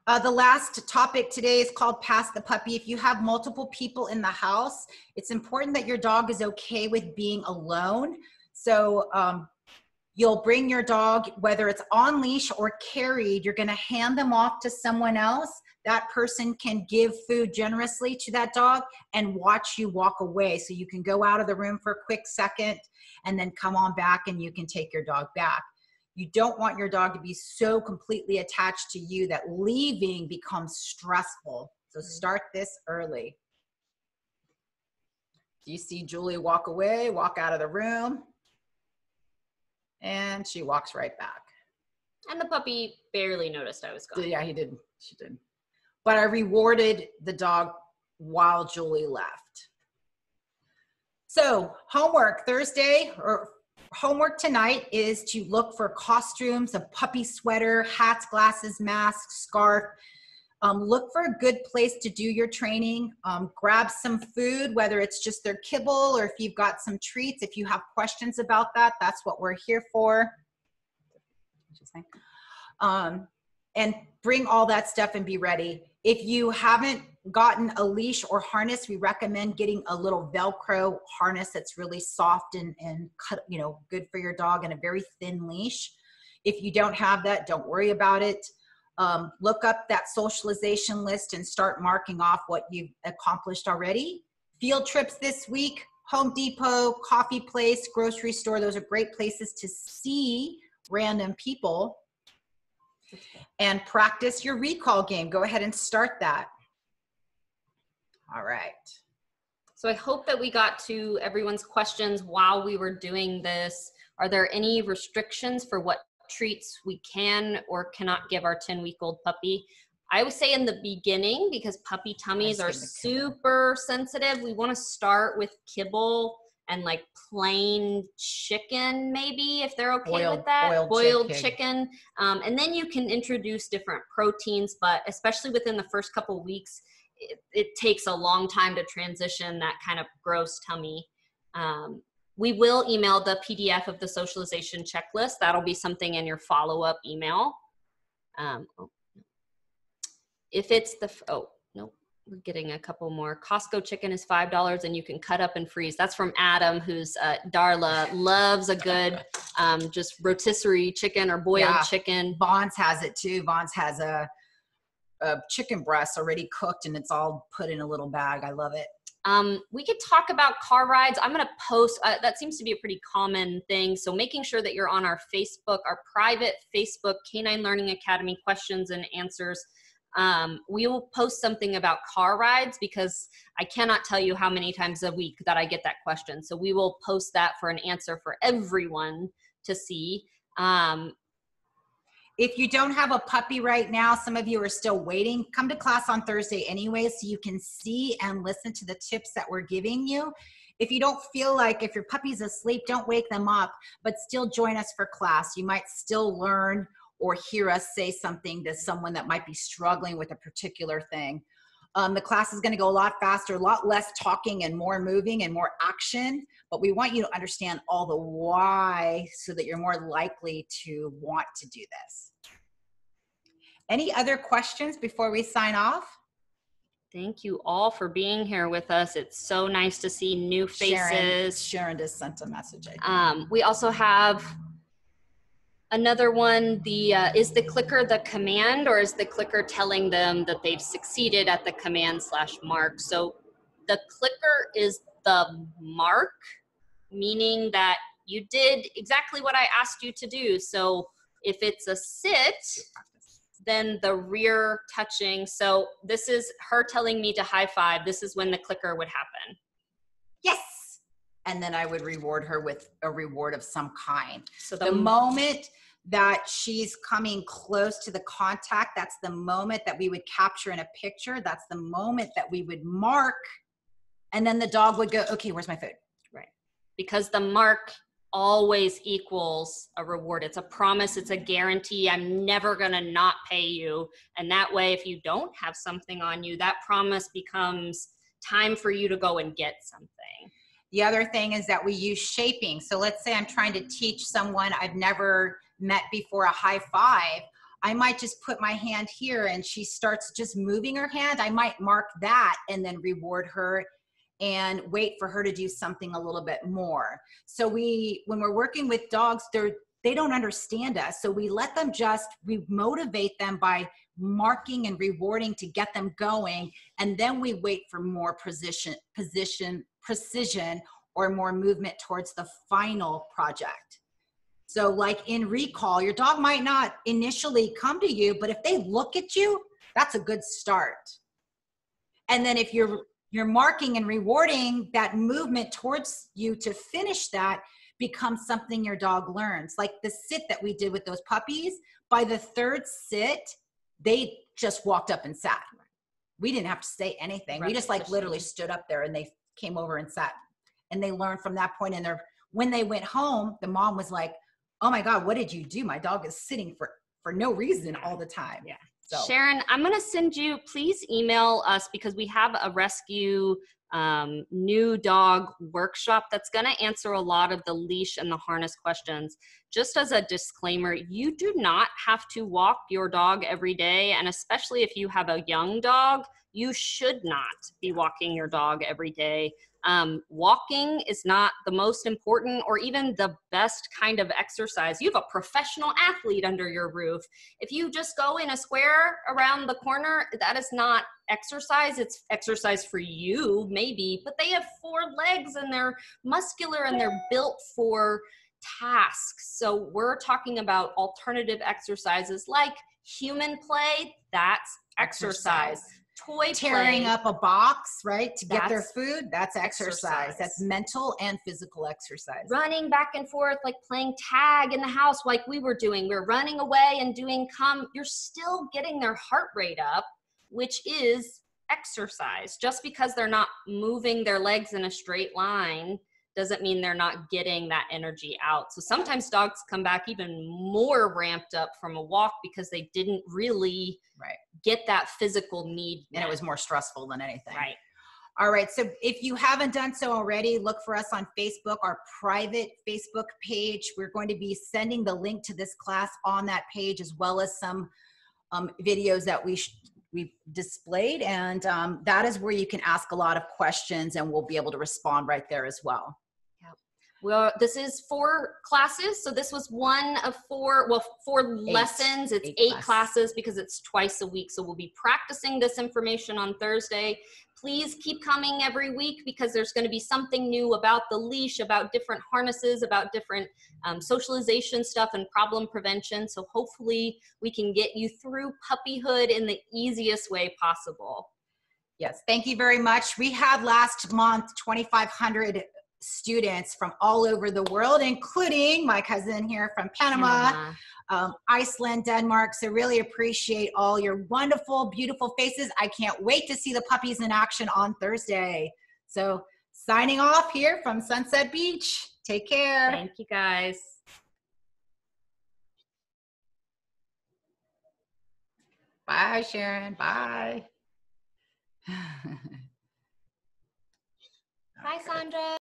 Uh, the last topic today is called Pass the Puppy. If you have multiple people in the house, it's important that your dog is okay with being alone. So um, you'll bring your dog, whether it's on leash or carried, you're going to hand them off to someone else. That person can give food generously to that dog and watch you walk away. So you can go out of the room for a quick second and then come on back and you can take your dog back. You don't want your dog to be so completely attached to you that leaving becomes stressful. So mm-hmm. start this early. Do You see Julie walk away, walk out of the room, and she walks right back. And the puppy barely noticed I was gone. Yeah, he did. She did. But I rewarded the dog while Julie left. So, homework Thursday or homework tonight is to look for costumes, a puppy sweater, hats, glasses, mask, scarf. Um, look for a good place to do your training. Um, grab some food, whether it's just their kibble or if you've got some treats. If you have questions about that, that's what we're here for. Um, and bring all that stuff and be ready. If you haven't gotten a leash or harness, we recommend getting a little Velcro harness that's really soft and, and cut, you know, good for your dog and a very thin leash. If you don't have that, don't worry about it. Um, look up that socialization list and start marking off what you've accomplished already. Field trips this week, Home Depot, coffee place, grocery store, those are great places to see random people and practice your recall game. Go ahead and start that. All right. So I hope that we got to everyone's questions while we were doing this. Are there any restrictions for what treats we can or cannot give our 10 week old puppy? I would say in the beginning, because puppy tummies are super sensitive, we want to start with kibble and like plain chicken maybe if they're okay Boiled- with that boiled boiled chicken. chicken um, and then you can introduce different proteins but especially within the first couple weeks it, it takes a long time to transition that kind of gross tummy um, we will email the pdf of the socialization checklist that'll be something in your follow-up email um, oh, if it's the oh no we're getting a couple more. Costco chicken is five dollars, and you can cut up and freeze. That's from Adam, who's uh, Darla loves a good um, just rotisserie chicken or boiled Yeah. chicken. Vons has it too. Vons has a, a chicken breast already cooked and it's all put in a little bag. I love it. Um, we could talk about car rides. I'm going to post. Uh, that seems to be a pretty common thing. So making sure that you're on our Facebook, our private Facebook Canine Learning Academy questions and answers. Um, we will post something about car rides because I cannot tell you how many times a week that I get that question. So we will post that for an answer for everyone to see. Um, If you don't have a puppy right now, some of you are still waiting, come to class on Thursday anyway so you can see and listen to the tips that we're giving you. If you don't feel like if your puppy's asleep, don't wake them up, but still join us for class. You might still learn or hear us say something to someone that might be struggling with a particular thing. Um, the class is going to go a lot faster, a lot less talking and more moving and more action. But we want you to understand all the why so that you're more likely to want to do this. Any other questions before we sign off? thank you all for being here with us. It's so nice to see new faces. Sharon just sent a message. Um, we also have another one. The uh, is the clicker the command, or is the clicker telling them that they've succeeded at the command slash mark? So the clicker is the mark, meaning that you did exactly what I asked you to do. So if it's a sit, then the rear touching. So this is her telling me to high five. This is when the clicker would happen. yes. And then I would reward her with a reward of some kind. So the moment that she's coming close to the contact that's the moment that we would capture in a picture that's the moment that we would mark and then the dog would go okay where's my food because the mark always equals a reward. It's a promise, it's a guarantee. I'm never going to not pay you. And that way, if you don't have something on you, that promise becomes time for you to go and get something. the other thing is that we use shaping so let's say i'm trying to teach someone i've never met before a high five i might just put my hand here and she starts just moving her hand i might mark that and then reward her and wait for her to do something a little bit more. So we when we're working with dogs they're they don't understand us. So we let them just we motivate them by marking and rewarding to get them going and then we wait for more position position precision or more movement towards the final project. So like in recall your dog might not initially come to you but if they look at you that's a good start. And then if you're you're marking and rewarding that movement towards you to finish that becomes something your dog learns like the sit that we did with those puppies by the third sit they just walked up and sat we didn't have to say anything we just like literally stood up there and they came over and sat and they learned from that point. And they're when they went home, the mom was like, "Oh my God, what did you do? My dog is sitting for for no reason all the time." Yeah. So Sharon, I'm going to send you, please email us because we have a rescue um, new dog workshop that's going to answer a lot of the leash and the harness questions. Just as a disclaimer, you do not have to walk your dog every day. And especially if you have a young dog, you should not be walking your dog every day. Um, walking is not the most important or even the best kind of exercise. You have a professional athlete under your roof. If you just go in a square around the corner, that is not exercise. It's exercise for you, maybe, but they have four legs and they're muscular and they're built for tasks. So we're talking about alternative exercises like human play, that's exercise. Exercise. Toy tearing play, up a box, right, to get their food, that's exercise. exercise. That's mental and physical exercise. running back and forth, like playing tag in the house, like we were doing. We're running away and doing come. You're still getting their heart rate up, which is exercise. Just because they're not moving their legs in a straight line doesn't mean they're not getting that energy out. So sometimes dogs come back even more ramped up from a walk because they didn't really Right. get that physical need. And it was more stressful than anything. right. All right. So if you haven't done so already, look for us on Facebook, our private Facebook page. We're going to be sending the link to this class on that page, as well as some um, videos that we sh- we've displayed, and um, that is where you can ask a lot of questions, and we'll be able to respond right there as well. Well, this is four classes. So this was one of four, well, four lessons. It's Eight eight, classes. classes because it's twice a week. So we'll be practicing this information on Thursday. Please keep coming every week because there's going to be something new about the leash, about different harnesses, about different um, socialization stuff and problem prevention. So hopefully we can get you through puppyhood in the easiest way possible. Yes, thank you very much. We had last month 2,500 students from all over the world, including my cousin here from Panama, Panama. um, Iceland, Denmark. So, really appreciate all your wonderful, beautiful faces. I can't wait to see the puppies in action on Thursday. So, signing off here from Sunset Beach. Take care. Thank you guys. Bye, Sharon. Bye. Bye, Sandra.